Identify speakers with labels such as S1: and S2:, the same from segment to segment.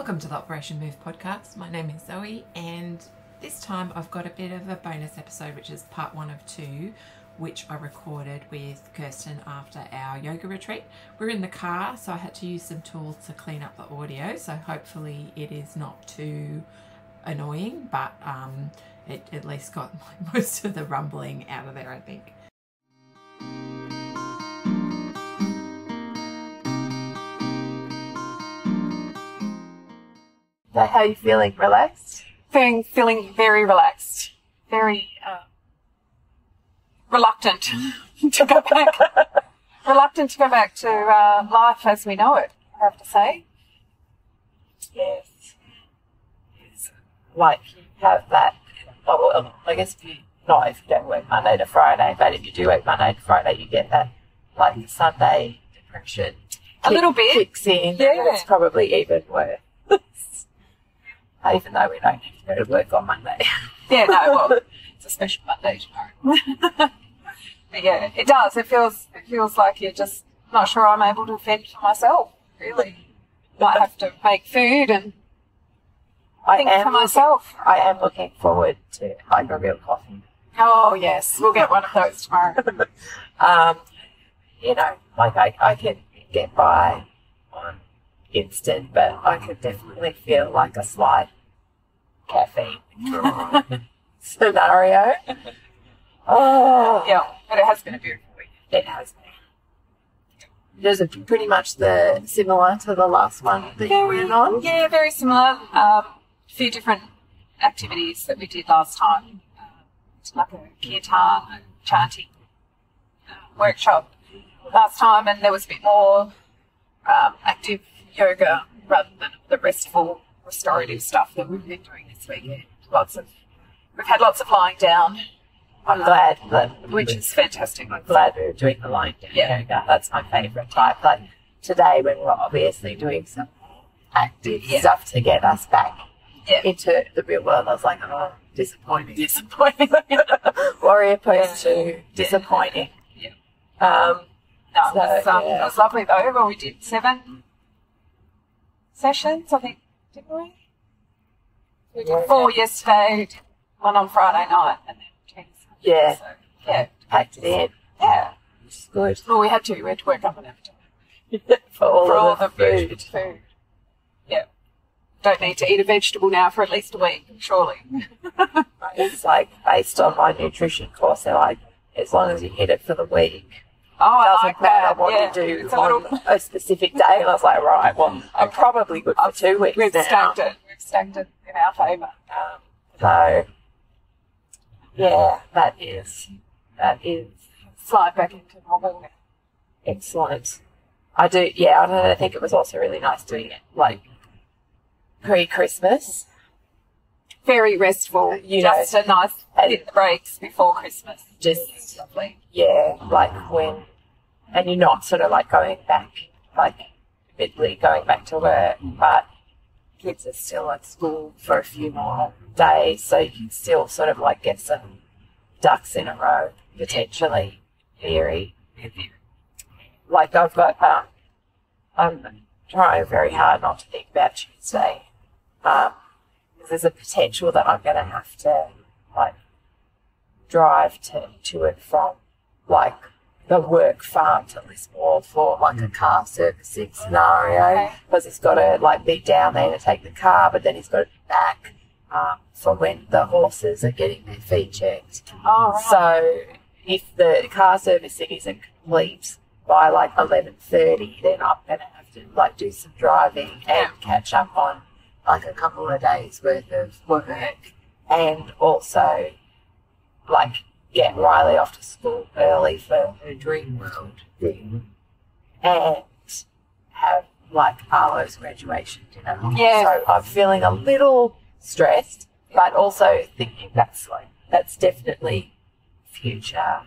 S1: Welcome to the Operation Move podcast. My name is Zoe, and this time I've got a bit of a bonus episode, which is part one of two, which I recorded with Kirsten after our yoga retreat. We're in the car, so I had to use some tools to clean up the audio. So hopefully it is not too annoying, but um, it at least got most of the rumbling out of there, I think.
S2: How are you feeling? Relaxed?
S3: feeling feeling very relaxed, very uh, reluctant to go back. reluctant to go back to uh, life as we know it. I have to say.
S2: Yes. It's like you have that. Oh, well, I guess if you not if you don't work Monday to Friday, but if you do work Monday to Friday, you get that like Sunday depression.
S3: A
S2: kick-
S3: little bit.
S2: kicks in.
S3: Yeah.
S2: it's probably even worse. Even though we don't have to go to work on Monday.
S3: Yeah, no, well, it's a special Monday tomorrow. but yeah, it does. It feels it feels like you're just not sure I'm able to fend for myself. Really, might have to make food and
S2: I
S3: think
S2: am
S3: for myself.
S2: I am looking forward to like a real coffee.
S3: Oh yes, we'll get one of those tomorrow.
S2: Um, you know, like I, I can get by on instant, but I could definitely feel like a slight caffeine scenario. Oh,
S3: yeah, but it has been a beautiful week.
S2: it has been. It pretty much the similar to the last one that you went on?
S3: Yeah, very similar. Um, a few different activities that we did last time. Uh, like a kirtan and chanting uh, workshop last time, and there was a bit more um, active yoga rather than the restful, restorative stuff that we've been doing this weekend. Lots of we've had lots of lying down,
S2: I'm glad that
S3: which is fantastic.
S2: I'm glad we were doing the lying down
S3: Yeah.
S2: yoga. That's my favourite type. Like today, when we're obviously doing some active
S3: Yeah.
S2: stuff to get us back
S3: Yeah.
S2: into the real world, I was like, oh, disappointing, disappointing. Warrior pose two, disappointing.
S3: Yeah.
S2: Um,
S3: No, it, was, um, it was lovely though. Well, we did seven sessions, I think, didn't we? We did four yesterday, one on Friday night, and then ten.
S2: Yeah.
S3: So, yeah.
S2: it in,
S3: Yeah.
S2: is good
S3: Well, we had to. We had to work up an appetite
S2: for all,
S3: for all the
S2: the food.
S3: food. Yeah. Don't need to eat a vegetable now for at least a week, surely.
S2: It's like based on my nutrition course, they're like, as long as you hit it for the week,
S3: Oh, I
S2: doesn't
S3: like
S2: matter
S3: that.
S2: what
S3: yeah.
S2: you do
S3: It's
S2: on a specific day. And I was like, right, well, I'm probably good for two weeks
S3: we've
S2: now.
S3: stacked it. We've stacked it in our favour.
S2: Um, so, yeah, that is that is
S3: Slide back into normal.
S2: excellent. I do, yeah. I don't know. I think it was also really nice doing it like pre-Christmas.
S3: Very restful.
S2: You know,
S3: just a nice
S2: and-
S3: hit the breaks before Christmas.
S2: Just
S3: lovely.
S2: yeah, like when, and you're not sort of like going back, like admittedly going back to work, but kids are still at school for a few more days, so you can still sort of like get some ducks in a row, potentially, theory. Like I've got, um, I'm trying very hard not to think about Tuesday, um, there's a potential that I'm going to have to, like, drive to, to and from like the work farm to Lismore for like a car servicing scenario
S3: Okay.
S2: because he's got to like be down there to take the car, but then he's got to be back um, for when the horses are getting their feet checked.
S3: Oh, right.
S2: So if the car servicing isn't complete by like eleven thirty, then I'm gonna have to like do some driving and
S3: Yeah.
S2: catch up on like a couple of days worth of work, and also like get Riley off to school early for her Dreamworld thing, and have like Arlo's graduation dinner.
S3: Yeah.
S2: So I'm feeling a little stressed, but also thinking that's like that's definitely future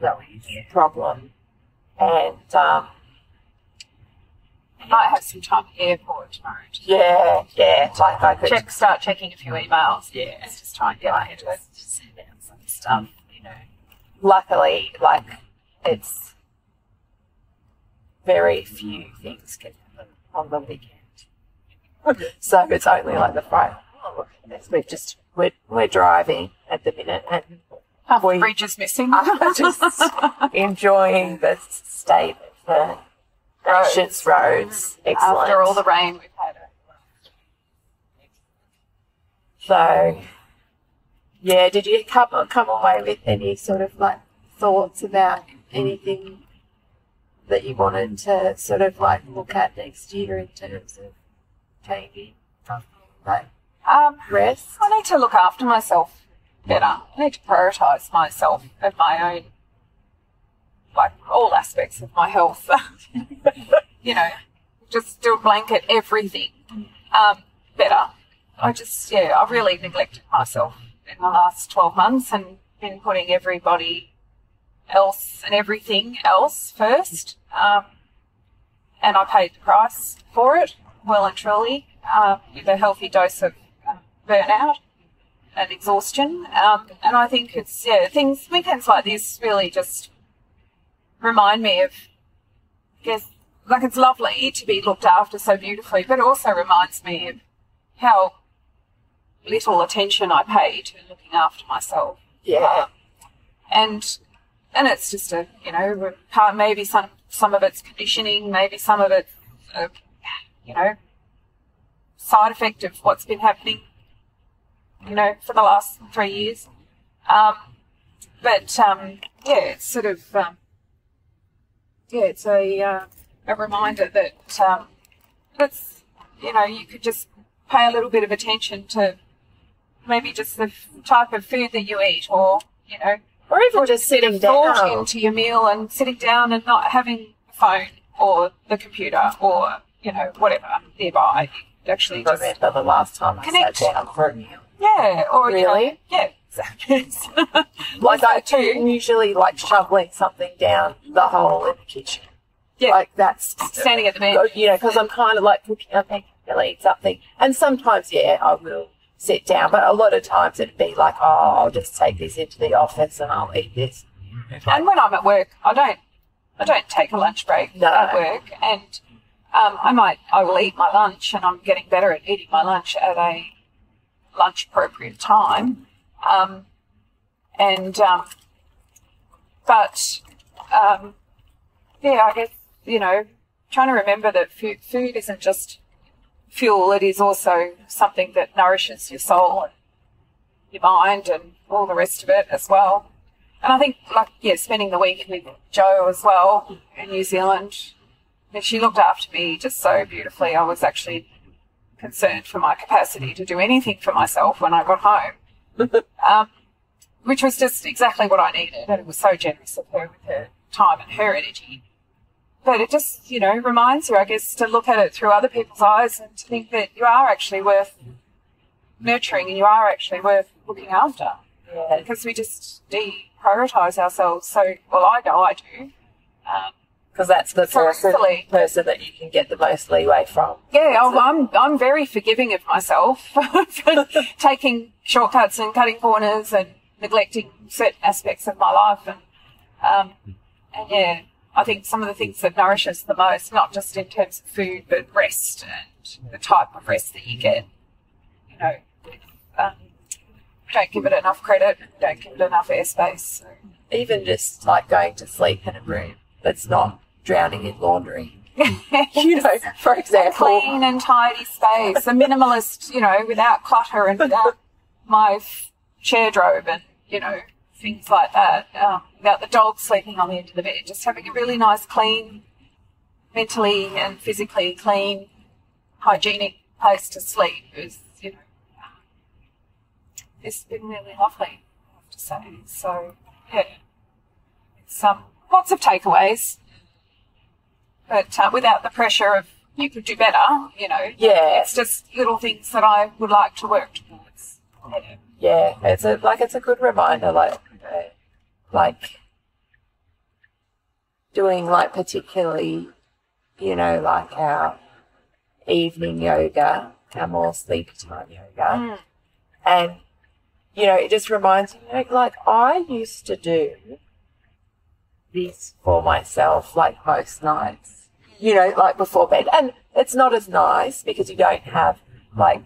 S2: Zoe's problem. And um,
S3: might have some time at the airport tomorrow. to
S2: yeah, yeah, like I could
S3: Check, start checking a few emails.
S2: Yeah.
S3: Just try and get it.
S2: just send out some stuff. Luckily, like it's very few things can happen on the weekend. so it's only like the Friday. Look at this. We're just we're we're driving at the minute and
S3: Half
S2: We-
S3: the bridge is missing.
S2: I'm just enjoying the state of the nation's roads. Excellent.
S3: After all the rain we've had.
S2: So, yeah, did you come come away with any sort of like thoughts about anything that you wanted to sort of like look at next year in terms of changing, like
S3: Um,
S2: rest?
S3: I need to look after myself better. I need to prioritise myself and my own, like all aspects of my health. you know, just do a blanket everything um, better. I just, yeah, I've really neglected myself in the last 12 months and been putting everybody else and everything else first. Um, and I paid the price for it, well and truly, uh, with a healthy dose of uh, burnout and exhaustion. Um, and I think it's, yeah, things, weekends like this really just remind me of, I guess, like it's lovely to be looked after so beautifully, but it also reminds me of how little attention I pay to looking after myself.
S2: Yeah,
S3: And and it's just a you know part maybe some some of it's conditioning, maybe some of it's a, you know side effect of what's been happening you know for the last three years. Um, but um, yeah, it's sort of um, yeah, it's a uh, a reminder that um, it's you know you could just pay a little bit of attention to maybe just the f- type of food that you eat, or you know
S2: or even just sitting
S3: thought
S2: down.
S3: into your meal and sitting down and not having a phone or the computer or you know whatever nearby. Actually,
S2: I
S3: just
S2: remember the last time I
S3: Connect.
S2: sat down for a meal.
S3: yeah, or you know,
S2: Really?
S3: yeah, exactly.
S2: Like I
S3: too.
S2: do usually like shoveling something down the hole in the kitchen.
S3: Yeah.
S2: Like that's
S3: Standing at the bench.
S2: you know, because I'm kind of like cooking, I'm making to eat something. And sometimes, yeah, I will sit down, but a lot of times it'd be like, oh, I'll just take this into the office and I'll eat this.
S3: And when I'm at work, I don't, I don't take a lunch break
S2: No.
S3: at work, and um, I might, I will eat my lunch, and I'm getting better at eating my lunch at a lunch appropriate time. Um, and um, but um, yeah, I guess you know, trying to remember that food, food isn't just fuel; it is also something that nourishes your soul and your mind and all the rest of it as well. And I think, like, yeah, spending the week with Joe as well in New Zealand, and she looked after me just so beautifully. I was actually concerned for my capacity to do anything for myself when I got home, um, which was just exactly what I needed. And it was so generous of her with her time and her energy. But it just, you know, reminds you, I guess, to look at it through other people's eyes and to think that you are actually worth nurturing and you are actually worth looking after
S2: Yeah.
S3: because we just deprioritize ourselves. So, well, I know I do. Um,
S2: Because that's the person,
S3: Firstly-
S2: person that you can get the most leeway from.
S3: yeah, I'm, I'm I'm very forgiving of myself for taking shortcuts and cutting corners and neglecting certain aspects of my life. And um, and yeah, I think some of the things that nourish us the most, not just in terms of food, but rest and the type of rest that you get. You know, um, don't give it enough credit, don't give it enough airspace. So.
S2: Even just like going to sleep in a room that's not drowning in laundry. You know, for example.
S3: clean and tidy space, a minimalist, you know, without clutter and without my f- chair drobe and, you know, things like that. Um, without the dog sleeping on the end of the bed. Just having a really nice, clean, mentally and physically clean, hygienic place to sleep is, you know, it's been really lovely, I have to say. So, yeah, it's um, lots of takeaways but uh, without the pressure of you could do better, you know.
S2: Yeah.
S3: It's just little things that I would like to work towards. Yeah.
S2: Yeah, it's a like it's a good reminder, like like doing like particularly, you know, like our evening yoga, our more sleepy time yoga,
S3: Mm.
S2: and you know, it just reminds me, like, like I used to do this for myself, like most nights, you know, like before bed. And it's not as nice because you don't have like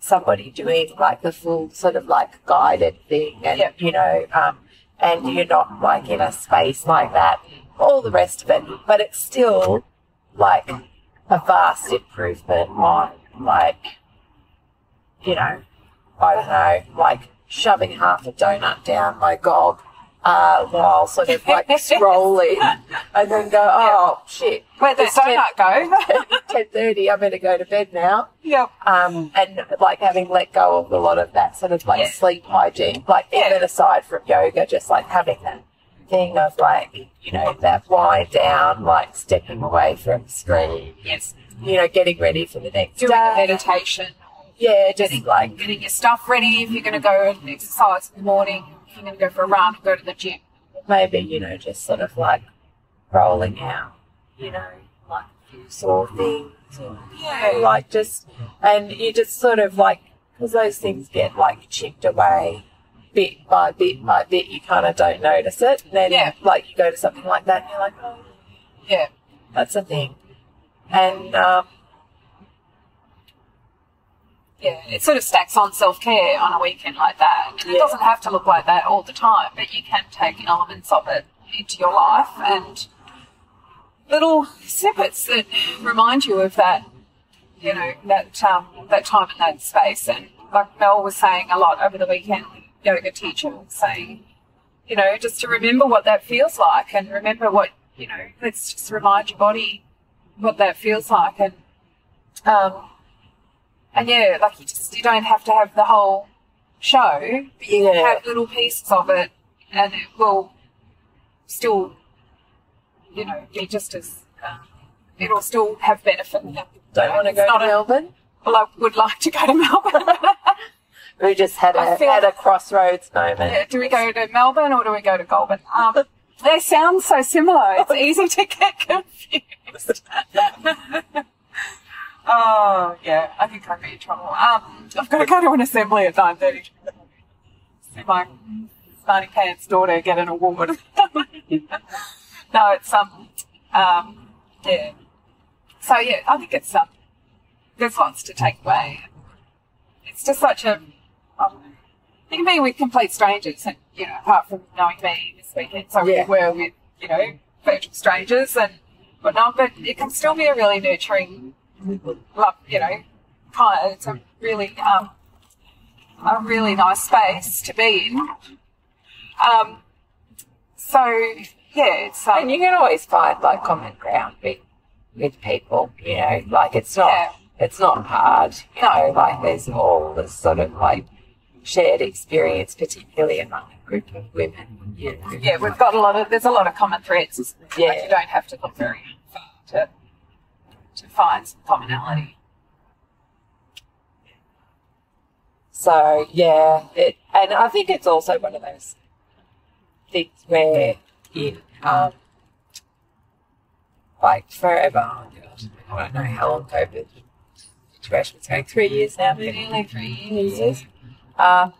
S2: somebody doing like the full sort of like guided thing and,
S3: Yeah.
S2: you know, um, and you're not like in a space like that, all the rest of it. But it's still like a vast improvement on like, you know, I don't know, like shoving half a donut down my gob uh, while sort of like scrolling and then go, oh shit, it's 10
S3: donut go?
S2: ten thirty. I better go to bed now.
S3: yep.
S2: Um, and like having let go of a lot of that sort of like
S3: Yeah.
S2: sleep hygiene, like
S3: Yeah.
S2: even aside from yoga, just like having that thing of like you know that wind down, like stepping away from the screen,
S3: Yes.
S2: you know, getting ready for the next
S3: Doing
S2: day.
S3: meditation.
S2: Yeah, just like
S3: Getting your stuff ready if you're going to go and exercise in the morning. You're going to go for a run, go to the gym.
S2: maybe you know just sort of like rolling out, you know, like a few sore things. Or,
S3: Yeah.
S2: like just and you just sort of like because those things get like chipped away bit by bit by bit you kind of don't notice it and then
S3: Yeah.
S2: like you go to something like that and you're like oh
S3: Yeah.
S2: that's a thing and um,
S3: Yeah, it sort of stacks on self care on a weekend like that. And it doesn't have to look like that all the time, but you can take elements of it into your life and little snippets that remind you of that, you know, that um, that time and that space. And like Mel was saying a lot over the weekend, yoga teacher was saying, you know, just to remember what that feels like and remember what, you know, let's just remind your body what that feels like and um, and yeah, like you just you don't have to have the whole show, but you can
S2: Yeah.
S3: have little pieces of it, and it will still, you know, be just as um, it'll still have benefit.
S2: don't want to go to
S3: a-
S2: Melbourne
S3: Well, I would like to go to Melbourne.
S2: we just had a had a crossroads moment
S3: Yeah, do we go to Melbourne or do we go to Goulburn? Um, they sound so similar. It's easy to get confused. oh yeah, I think I'd be in trouble. Um, I've got to go to an assembly at nine thirty. See my smarty pants daughter get an award. no, it's um, um, yeah. So yeah, I think it's um, there's lots to take away. It's just such a um, you can be with complete strangers, and you know, apart from knowing me this weekend, so
S2: Yeah.
S3: we were with you know virtual strangers and whatnot. But it can still be a really nurturing, love, you know. It's a really um, a really nice space to be in. Um, so yeah, it's um,
S2: and you can always find like common ground with with people you know like it's not
S3: Yeah.
S2: it's not hard you know like there's all this sort of like shared experience particularly among a group of women you know.
S3: yeah, we've got a lot of there's a lot of common threads.
S2: Yeah.
S3: Like you don't have to look very far to to find some commonality.
S2: So yeah, it, and I think it's also one of those things where in um, like forever, I don't know how long COVID situation is going. Three years now, maybe
S3: Nearly three years.
S2: Um,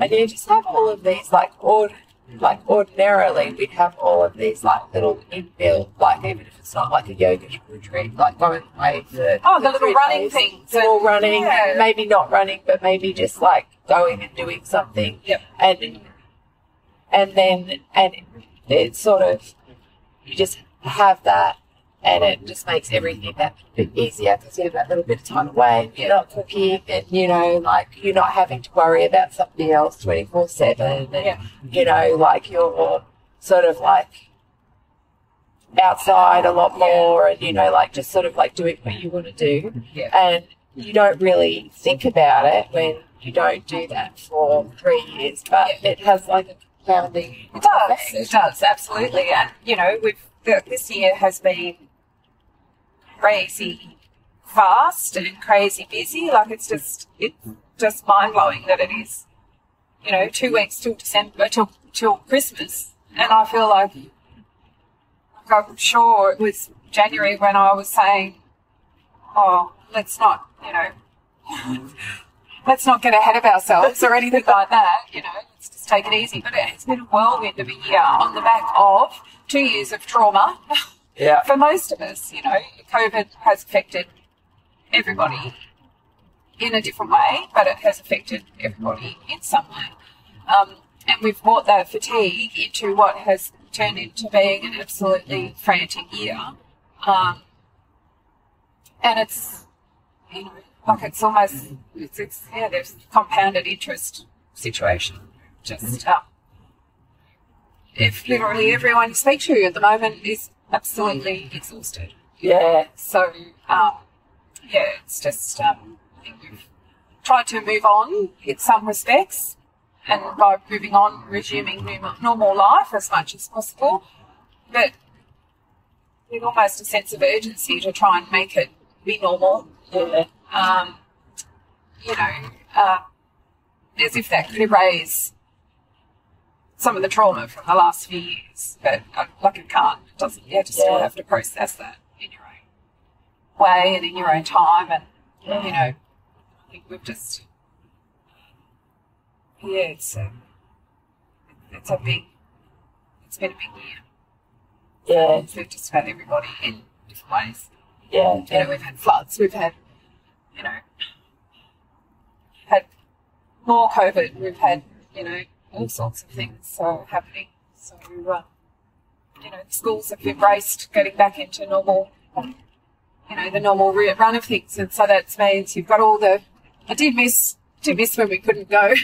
S2: and you just have all of these like ord like ordinarily we'd have all of these like little inbuilt like even if it's not like a yoga retreat like going away for
S3: Oh, the little running things.
S2: little running
S3: Yeah.
S2: maybe not running but maybe just like going and doing something
S3: Yep.
S2: and and then and it's sort of you just have that and it just makes everything that bit easier because you have that little bit of time away you're not cooking and you know like you're not having to worry about something else 24 7 and
S3: Yeah.
S2: you know like you're sort of like outside a lot more and you know like just sort of like doing what you want to do
S3: Yeah.
S2: and you don't really think about it when you don't do that for three years but
S3: Yeah.
S2: it has like a compounding
S3: It does.
S2: effect.
S3: It does absolutely. And you know, we've this year has been crazy fast and crazy busy. Like it's just it's just mind blowing that it is. You know, two weeks till December till till Christmas, and I feel like I'm sure it was January when I was saying, "Oh, let's not," you know. Let's not get ahead of ourselves or anything like that, you know, let's just take it easy. But it's been a whirlwind of a year on the back of two years of trauma
S2: Yeah.
S3: for most of us, you know, COVID has affected everybody in a different way, but it has affected everybody in some way. Um, and we've brought that fatigue into what has turned into being an absolutely frantic year. Um, and it's, you know, like it's almost, it's, it's yeah, there's compounded interest situation. Just, um, if literally everyone you speak to at the moment is absolutely exhausted.
S2: Yeah.
S3: So, um, yeah, it's just, um, I think we've tried to move on in some respects, and by moving on, resuming normal, normal life as much as possible, but with almost a sense of urgency to try and make it be normal.
S2: Yeah.
S3: Um, you know, uh, as if that could erase some of the trauma from the last few years, but uh, like it can't. It doesn't. You have to still
S2: Yeah.
S3: have to process that in your own way and in your own time, and you know, I think we've just yeah, it's a, it's a big, it's been a big year.
S2: Yeah.
S3: For just about everybody in different ways.
S2: Yeah.
S3: You know, we've had floods, we've had, you know, had more COVID, we've had, you know, all sorts of things uh, happening. So, uh, you know, schools have embraced getting back into normal, um, you know, the normal run of things. And so that means you've got all the, I did miss, did miss when we couldn't go.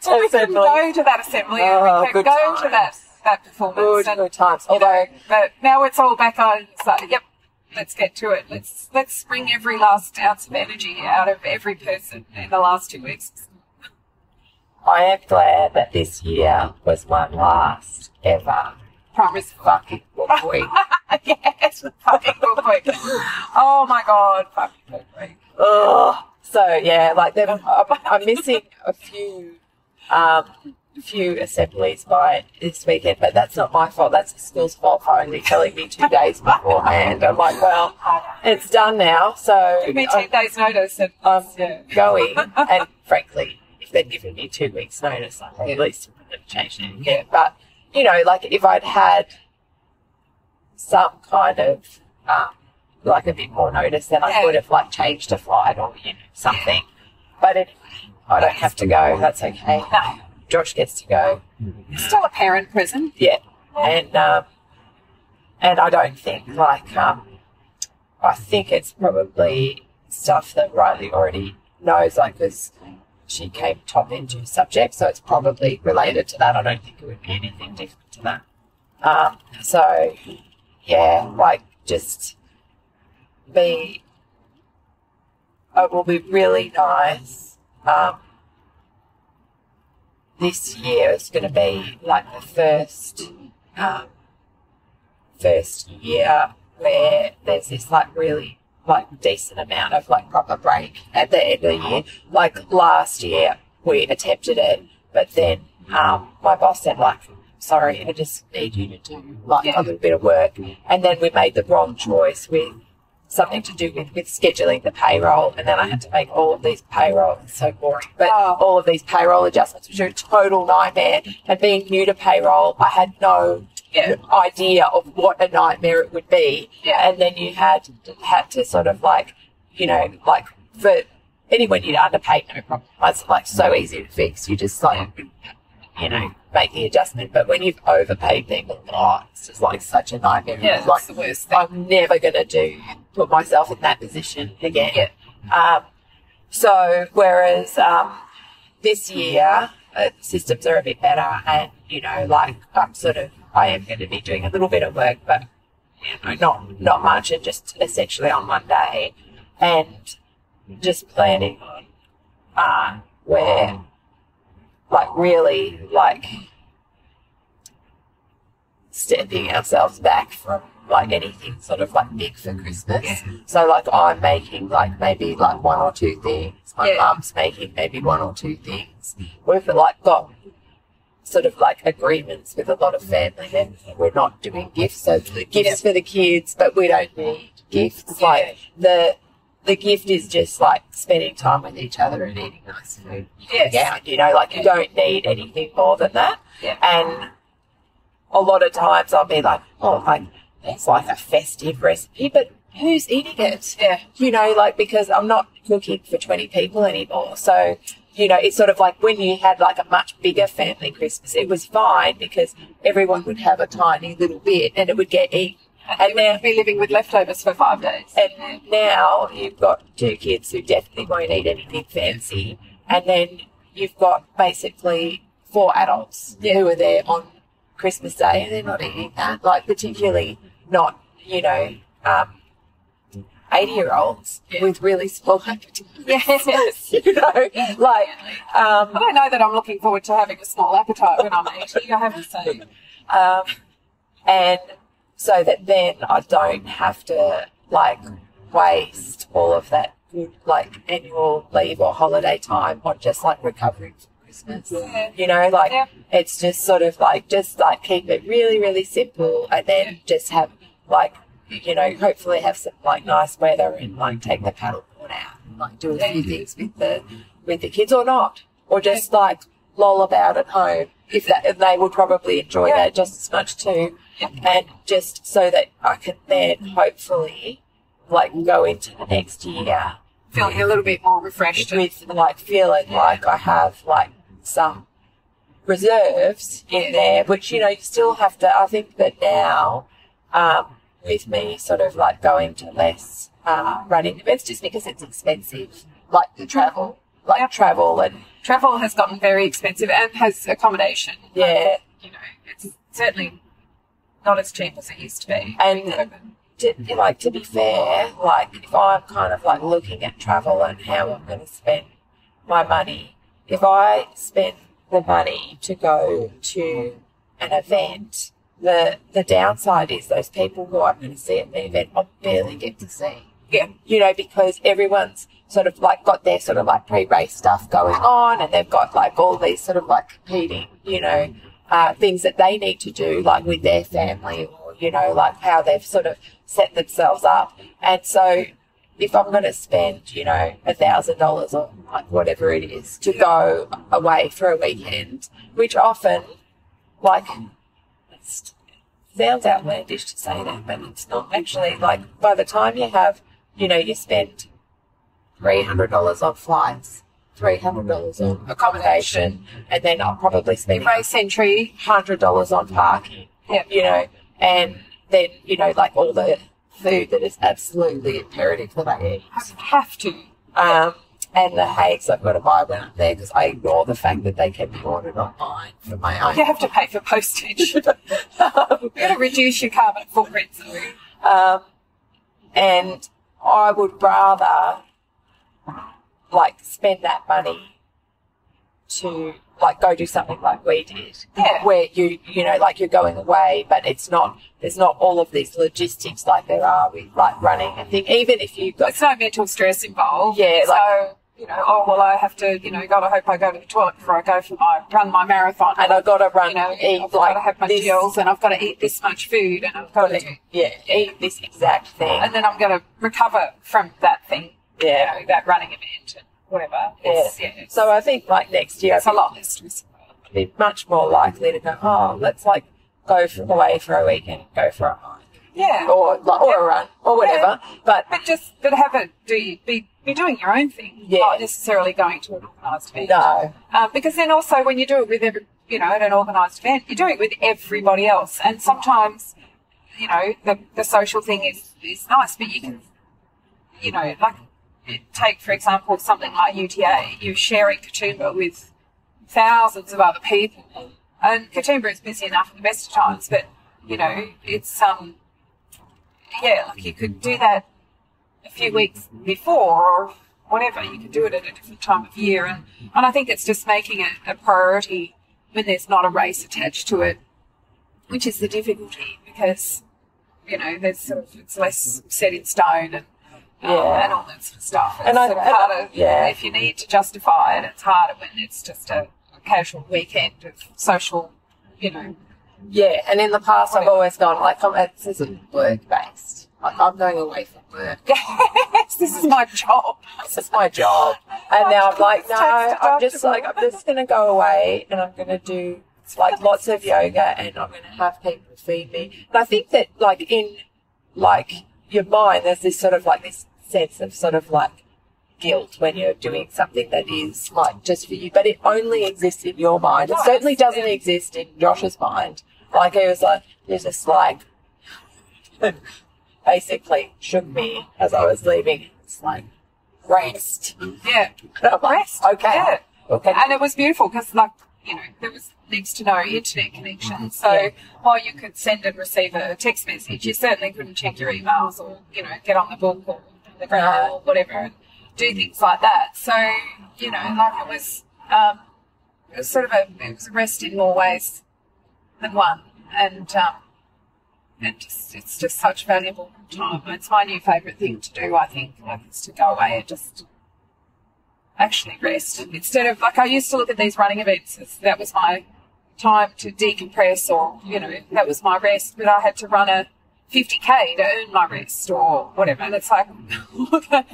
S3: so we couldn't go to that assembly
S2: Oh,
S3: and we could
S2: good
S3: go to that, that performance.
S2: Good,
S3: and,
S2: good times.
S3: you know,
S2: Although,
S3: but now it's all back on. So yep, let's get to it. Let's let's bring every last ounce of energy out of every person in the last two weeks.
S2: I am glad that this year was my last ever
S3: Promise
S2: fucking book week.
S3: yes, fucking book week. Oh my god, fucking book week.
S2: Ugh. So yeah, like I'm, I'm missing a few, um, few assemblies by this weekend, but that's not my fault. That's the school's fault for only telling me two days beforehand. I'm like, well, it's done now, so
S3: Give me
S2: I'm,
S3: 10 days notice and
S2: I'm
S3: yeah.
S2: going. And frankly, they'd given me two weeks' notice, I at least have changed anything. But you know, like if I'd had some kind of um, like a bit more notice, then I
S3: Yeah.
S2: would have like changed a flight or you know something. But anyway, I don't have to go. That's okay.
S3: No,
S2: Josh gets to go.
S3: still a parent prison.
S2: Yeah, and um, and I don't think like um, I think it's probably stuff that Riley already knows, like because she came top into subject, so it's probably related to that. I don't think it would be anything different to that. Um, so yeah, like just be. It will be really nice. Um, this year is going to be like the first um, first year where there's this like really like decent amount of like proper break at the end of the year. Like last year we attempted it, but then um, my boss said like, sorry, I just need you to do like
S3: Yeah.
S2: a little bit of work, and then we made the wrong choice with something to do with, with scheduling the payroll, and then I had to make all of these payroll. It's so boring, but
S3: Oh.
S2: all of these payroll adjustments, which are a total nightmare. And being new to payroll, I had no
S3: Yeah.
S2: idea of what a nightmare it would be.
S3: Yeah.
S2: And then you had had to sort of like, you know, like for anyone you'd underpaid, no problem. It's like so easy to fix. You just like, you know, make the adjustment. But when you've overpaid people, oh, it's just like such a nightmare.
S3: Yeah,
S2: It's like
S3: the worst thing.
S2: I'm never gonna do put myself in that position again.
S3: Yeah.
S2: Um, so whereas um, this year uh, systems are a bit better, and you know, like I'm sort of I am going to be doing a little bit of work, but you know, not not much, and just essentially on one day, and just planning on uh, where like really like stepping ourselves back from like anything sort of like big for Christmas. So like I'm making like maybe like one or two things. My
S3: Yeah.
S2: mum's making maybe one or two things. We've like got sort of like agreements with a lot of family members. We're not doing gifts, so gifts for the kids, but we don't need gifts. Like the the gift is just like spending time with each other and eating nice food.
S3: Yes.
S2: Yeah, you know, like you don't need anything more than that.
S3: Yeah.
S2: And a lot of times I'll be like, oh, like it's like a festive recipe, but who's eating it?
S3: Yeah.
S2: You know, like because I'm not cooking for 20 people anymore. So, you know, it's sort of like when you had like a much bigger family Christmas, it was fine because everyone would have a tiny little bit and it would get eaten.
S3: And,
S2: And now,
S3: be living with leftovers for five days.
S2: and now you've got two kids who definitely won't eat anything fancy. And then you've got basically four adults who are there on Christmas Day and they're not eating that. Like, particularly not, you know, um, 80 year olds
S3: Yeah.
S2: with really small appetites.
S3: Yes.
S2: you know, like, um,
S3: I don't know that I'm looking forward to having a small appetite when I'm 80, I have to say.
S2: um, and so that then I don't have to like waste all of that good like annual leave or holiday time on just like recovering from Christmas.
S3: Yeah.
S2: You know, like
S3: Yeah.
S2: it's just sort of like just like keep it really, really simple and then just have like you know, hopefully have some like nice weather and like take the paddleboard out and like do a few things with the with the kids or not. Or just like loll about at home if that and they would probably enjoy
S3: Yeah.
S2: that just as much too. And just so that I can then hopefully like go into the next year
S3: Feeling a little bit more refreshed. and-
S2: with like feeling like I have like some reserves in there, which you know you still have to. I think that now, um, with me sort of like going to less uh, running events, just because it's expensive, like the travel, like
S3: Yep.
S2: travel and
S3: Travel has gotten very expensive and has accommodation.
S2: yeah,
S3: You know, it's certainly not as cheap as it used to be.
S2: and to, like to be fair, like if I'm kind of like looking at travel and how I'm going to spend my money, if I spend the money to go to an event, the the downside is those people who I'm going to see at the event, I barely get to see.
S3: Yeah.
S2: You know, because everyone's sort of like got their sort of like pre-race stuff going on, and they've got like all these sort of like competing, you know, uh, things that they need to do, like with their family, or you know, like how they've sort of set themselves up. And so, if I'm going to spend, you know, a thousand dollars or like whatever it is to go away for a weekend, which often, like, it sounds outlandish to say that, but it's not actually. Like, by the time you have, you know, you spend three hundred dollars on flights. Three hundred dollars on accommodation, and then I'll probably spend
S3: Race entry.
S2: hundred dollars on parking.
S3: Yeah.
S2: You know, and then you know, like all the food that is absolutely imperative that I eat.
S3: Have to.
S2: Um, and the eggs I've got to buy when I'm there because I ignore the fact that they can be ordered online for my own.
S3: You have to pay for postage. You've got to reduce your carbon footprint.
S2: Um, and I would rather like spend that money to like go do something like we did.
S3: Yeah.
S2: Where you you know, like you're going away but it's not there's not all of these logistics like there are with like running and thing. Even if you've got
S3: There's no mental stress involved.
S2: Yeah,
S3: So,
S2: like-
S3: you know, oh, well, I have to, you know, God, I hope I go to the toilet before I go for my, run my marathon.
S2: and I've got to run
S3: you know,
S2: eat
S3: I've
S2: like
S3: got to have my
S2: this,
S3: gels and I've got to eat this much food and I've got to,
S2: yeah, eat this exact thing.
S3: and then I'm going to recover from that thing,
S2: yeah.
S3: you know, that running event and whatever. It's, yeah. it's,
S2: So I think like next year
S3: it's a lot less stressful.
S2: be much more likely to go, oh, let's like go for, away for a weekend, go for a hike,
S3: Yeah.
S2: or like, or a run, or whatever. But
S3: But just, but have it, do you be, be doing your own thing,
S2: Yeah.
S3: not necessarily going to an organised event.
S2: no,
S3: Um, because then also when you do it with every, you know, at an organised event, you're doing it with everybody else. And sometimes, you know, the, the social thing is, is nice, but you can, you know, like, take, for example, something like UTA, you're sharing Katoomba with thousands of other people. And Katoomba is busy enough at the best of times, but, you know, it's, um, yeah, like you could do that a few weeks before or whatever. You can do it at a different time of year. And, and I think it's just making it a priority when there's not a race attached to it, which is the difficulty because, you know, there's sort of, it's less set in stone and, um,
S2: Yeah.
S3: and all that sort of stuff. It's
S2: And I-
S3: sort of harder,
S2: yeah.
S3: if you need to justify it, it's harder when it's just a, a casual weekend of social, you know,
S2: yeah. And in the past, I've always gone like, oh, this isn't work based. Like I'm going away from work.
S3: yes, this is my job.
S2: This is my job. And now I'm like, no, I'm just like, I'm just going to go away and I'm going to do like lots of yoga, and I'm going to have people feed me. And I think that like in like your mind, there's this sort of like this sense of sort of like guilt when you're doing something that is like just for you, but it only exists in your mind. It certainly doesn't exist in Josh's mind. Like it was like there's just like basically shook me as I was leaving. It's like rest.
S3: Yeah.
S2: And I'm like, okay,
S3: Yeah.
S2: okay.
S3: And it was beautiful because, like, you know, there was next to no internet connection. So
S2: Yeah.
S3: while you could send and receive a text message, you certainly couldn't check your emails or, you know, get on the book or the ground or whatever and do things like that. So, you know, like it was, um, it was sort of a, it was a rest in more ways than one. And, um, and just, it's just such valuable time. It's my new favourite thing to do, I think, like, is to go away and just actually rest. Instead of like I used to look at these running events as that was my time to decompress or you know that was my rest but I had to run a 50k to earn my rest or whatever. And it's like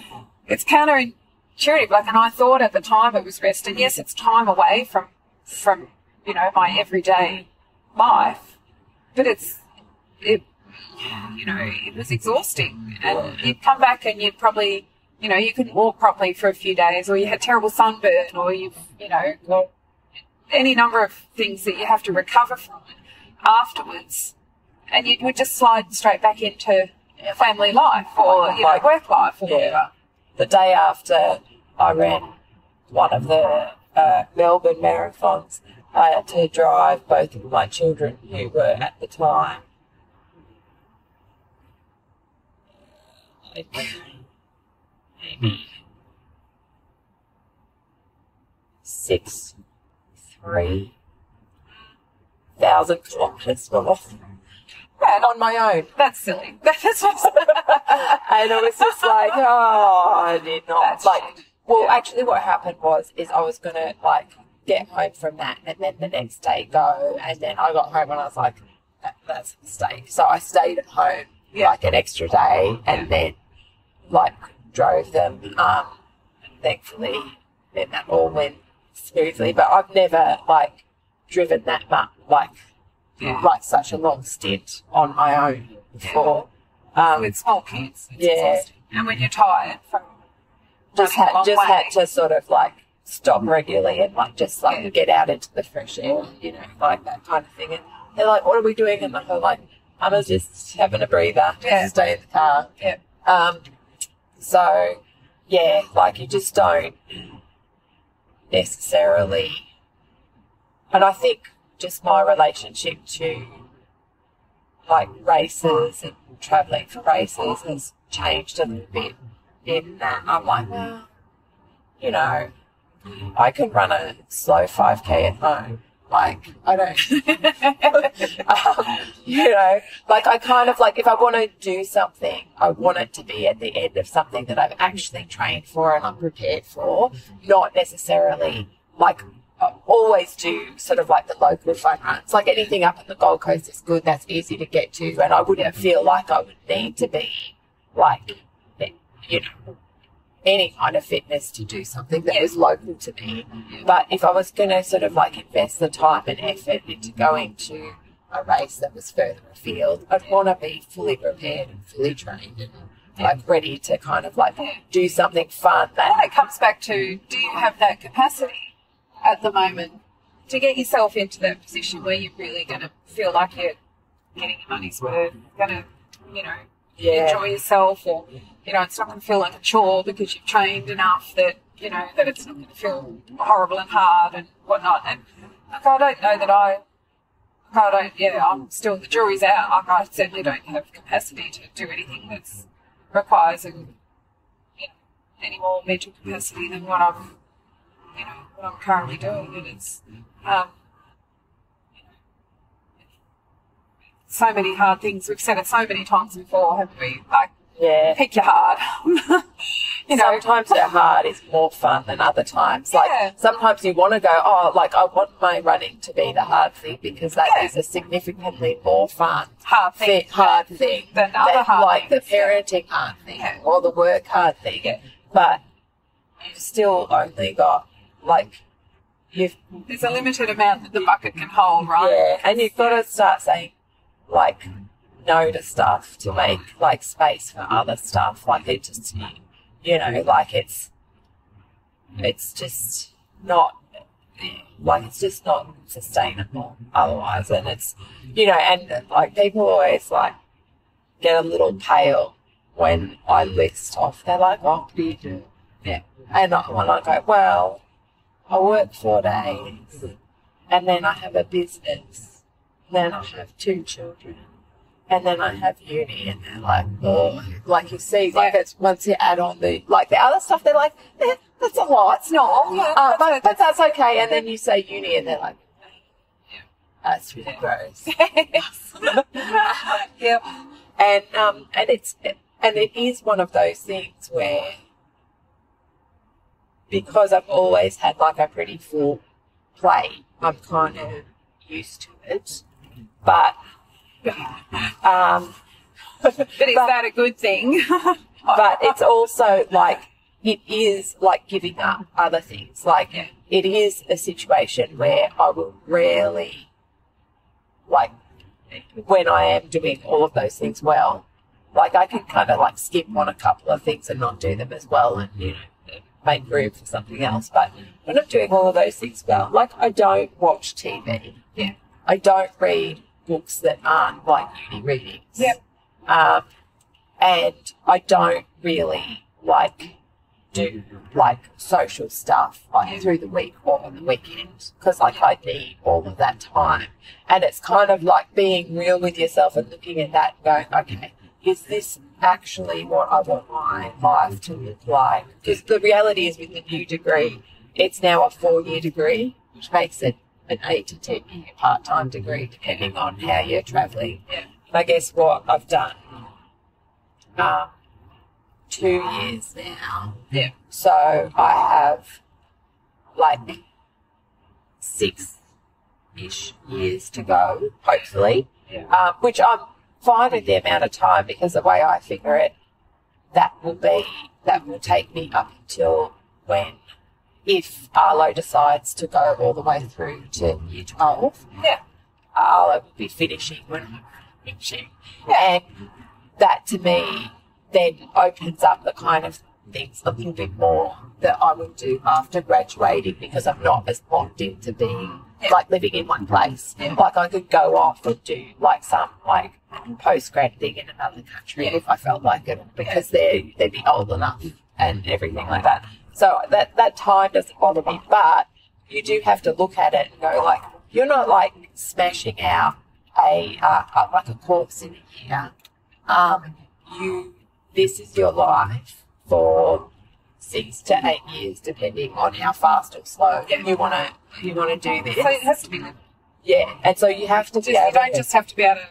S3: it's counterintuitive like and I thought at the time it was rest. And yes it's time away from from you know my everyday life but it's it you know it was exhausting and you'd come back and you'd probably you know, you couldn't walk properly for a few days, or you had terrible sunburn, or you've, you know, got any number of things that you have to recover from afterwards, and you would just slide straight back into family life or you know, work life or
S2: Yeah.
S3: whatever.
S2: the day after I ran one of the uh, Melbourne marathons, I had to drive both of my children who were at the time like maybe hmm. six, three thousand kilometres off. And on my own.
S3: That's silly. That's just
S2: and I was just like, oh, I did not
S3: That's
S2: like.
S3: shit.
S2: Well,
S3: Yeah.
S2: actually, what happened was is I was gonna like get home from that, and then the next day go, and then I got home and I was like, that, that's a mistake. So I stayed at home
S3: Yeah.
S2: like an extra day, and then like drove them. Um, and thankfully, then that all went smoothly. But I've never like driven that much, like
S3: Yeah.
S2: like such a long stint on my own before. Um,
S3: with small kids. It's
S2: Yeah.
S3: exhausting. And when you're tired from
S2: just had just
S3: way.
S2: had to sort of like stop regularly and like just like
S3: Yeah.
S2: get out into the fresh air, you know, like that kind of thing. And they're like, "What are we doing?" And I'm like, "I'm just having a breather, just
S3: Yeah.
S2: stay in the car."
S3: Yeah.
S2: Um, so yeah, like you just don't necessarily, and I think just my relationship to like races and traveling for races has changed a little bit in that I'm like, well, you know, I can run a slow 5k at home. Like, I don't, um, you know, like I kind of like if I want to do something, I want it to be at the end of something that I've actually trained for and I'm prepared for, not necessarily like I always do sort of like the local fun runs. Like anything up in the Gold Coast is good, that's easy to get to, and I wouldn't feel like I would need to be like, you know, any kind of fitness to do something that was local to me. But if I was going to sort of like invest the time and effort into going to a race that was further afield, I'd want to be fully prepared and fully trained and like ready to kind of like do something fun
S3: And
S2: that
S3: it comes back to do you have that capacity at the moment to get yourself into that position where you're really going to feel like you're getting your money's worth, going to, you know,
S2: Yeah.
S3: enjoy yourself, or, you know, it's not going to feel like a chore because you've trained enough that, you know, that it's not going to feel horrible and hard and whatnot. And like, I don't know that I. I don't, yeah, I'm still, the jury's out. Like, I certainly don't have capacity to do anything that requires a, you know, any more mental capacity than what I'm, you know, what I'm currently doing. And it's, um, you know, so many hard things. We've said it so many times before, haven't we? Like,
S2: yeah.
S3: pick your hard. you know,
S2: sometimes the hard is more fun than other times. Like
S3: Yeah.
S2: sometimes you want to go, oh, like I want my running to be the hard thing because that is
S3: Yeah.
S2: a significantly more fun,
S3: hard thing.
S2: thi- hard thing
S3: than other
S2: than,
S3: hard
S2: like
S3: things.
S2: the parenting hard thing or the work hard thing. But you've still only got like you've
S3: There's a limited amount that the bucket can hold, right?
S2: yeah, and you've got to start saying like no to stuff to make like space for other stuff. Like it just, you know, like it's it's just not like it's just not sustainable otherwise. And it's you know, and like people always like get a little pale when I list off. They're like, "Oh, what do you do?" Yeah, and I, when I go, "Well, I work four days, and then I have a business, then I have two children." And then I have uni, and they're like, oh, like you see, like it's once you add on the like the other stuff, they're like, eh, that's a lot. It's not,
S3: Yeah,
S2: uh, but, but that's okay. And then you say uni, and they're like, that's really gross.
S3: yep.
S2: and um, and it's and it is one of those things where because I've always had like a pretty full plate, I'm kind of used to it. But um,
S3: But is that a good thing?
S2: but it's also like it is like giving up other things. Like
S3: Yeah.
S2: it is a situation where I will rarely like when I am doing all of those things well. Like I can kind of like skip on a couple of things and not do them as well, and you know make room for something else. But when I'm not doing all of those things well, like I don't watch TV.
S3: Yeah.
S2: I don't read books that aren't like uni readings.
S3: Yep.
S2: Um, and I don't really like do like social stuff like through the week or on the weekend because like I need all of that time. And it's kind of like being real with yourself and looking at that and going, okay, is this actually what I want my life to look like? Because the reality is with the new degree, it's now a four year degree, which makes it an eight to ten year part time degree depending on how you're travelling.
S3: Yeah.
S2: I guess what I've done um, two years now.
S3: Yeah.
S2: So I have like six ish years to go, hopefully,
S3: Yeah.
S2: um, which I'm fine with the amount of time because the way I figure it, that will be, that will take me up until when, if Arlo decides to go all the way through to year 12,
S3: Yeah.
S2: Arlo will be finishing when I'm finishing. And that to me then opens up the kind of things a little bit more that I will do after graduating because I'm not as locked into being like living in one place. Like I could go off and do like some like post grad thing in another country if I felt like it because they're they'd be old enough and everything like that. So that that time doesn't bother me, but you do have to look at it and go like you're not like smashing out a uh, like a course in a year. Um, you this is your life for six to eight years, depending on how fast or slow
S3: Yeah.
S2: you want to you want to do this.
S3: So it has to be lived.
S2: yeah, and so you have to
S3: Just, you don't
S2: to-
S3: just have to be able to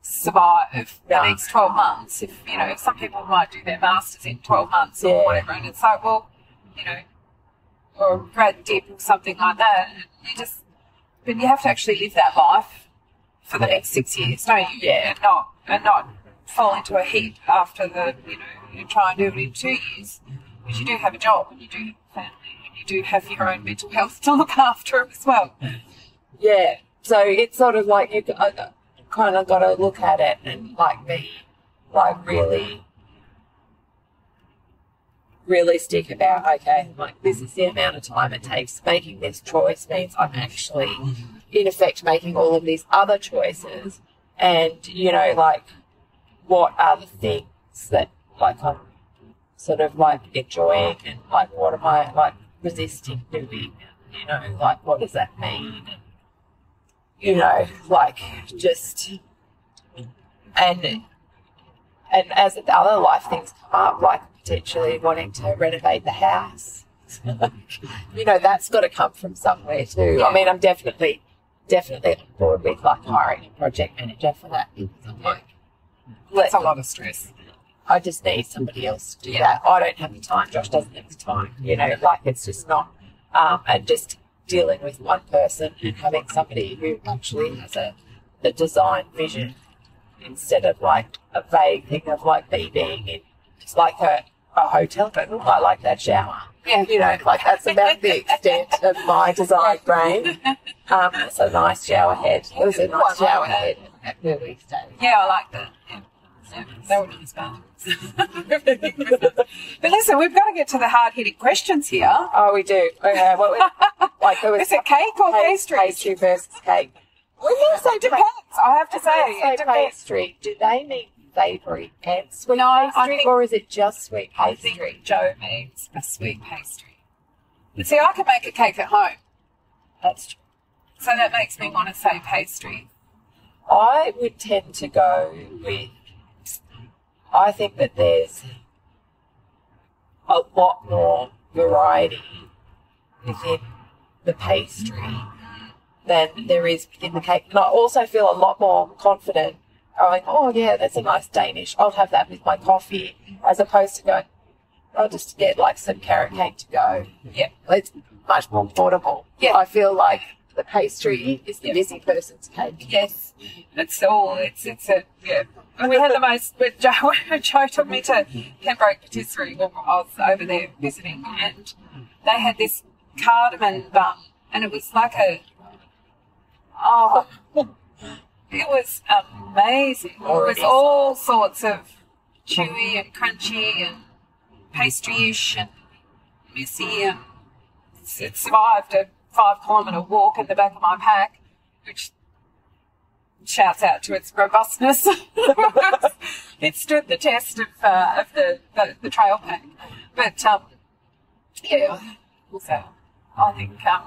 S3: survive the
S2: No.
S3: next 12 months. If, you know, some people might do their masters in 12 months
S2: Yeah.
S3: or whatever, and it's like, well, you know, or a Deep or something like that. You just, but you have to actually live that life for the next six years, don't you?
S2: Yeah.
S3: And not, and not fall into a heap after the, you know, you try and do it in two years. Because you do have a job and you do have a family and you do have your own mental health to look after as well.
S2: Yeah. So it's sort of like you uh, kind of got to look at it and like be like really realistic about okay, like this is the amount of time it takes. Making this choice means I'm actually, in effect, making all of these other choices, and you know, like what are the things that like I'm sort of like enjoying and like what am I like resisting doing? You know, like what does that mean? you know, like just and and as the other life things come up, like potentially wanting to renovate the house, you know, that's got to come from somewhere too. I mean, I'm definitely definitely on board with like hiring a project manager for that like,
S3: That's a lot of stress.
S2: I just need somebody else to do
S3: Yeah.
S2: that. I don't have the time. Josh doesn't have the time. You know, like it's just not. Um, and just dealing with one person and having somebody who actually has a, a design vision instead of like a vague thing of like me being in just like a, a hotel room. I like that shower.
S3: Yeah.
S2: You know, like that's about the extent of my design brain. Um, it's a nice shower head. It was a nice shower head at where we stayed.
S3: Yeah, I like that. Yeah. They were nice bathrooms. but listen, we've got to get to the hard hitting questions here.
S2: Oh, we do. Okay, well, we- like was
S3: Is it cake or
S2: cake-
S3: pastry?
S2: pastry versus cake. We never say
S3: Depends. I have to say, it depends.
S2: pastry. Do they mean savoury and sweet
S3: No, I think-
S2: or is it just sweet
S3: I
S2: pastry?
S3: think Joe means a sweet pastry. See, I can make a cake at home,
S2: That's true.
S3: so that makes me want to say pastry.
S2: I would tend to go with. I think that there's a lot more variety within the pastry than there is within the cake. And I also feel a lot more confident going, oh, yeah, that's a nice Danish. I'll have that with my coffee, as opposed to going, I'll just get like some carrot cake to go.
S3: Yeah.
S2: It's much more portable.
S3: Yeah.
S2: I feel like the pastry is the
S3: Yeah.
S2: busy person's cake.
S3: Yes, it's all. It's it's a yeah. We had the most. But Joe, Joe took me to Pembroke Patisserie when I was over there visiting, and they had this cardamom bun, and it was like a oh, it was amazing. It was all sorts of chewy and crunchy and pastry-ish and messy, and it survived a five kilometre walk in the back of my pack, which shouts out to its robustness. it stood the test of, uh, of the, the, the trail pack. But, um, yeah, so I think um,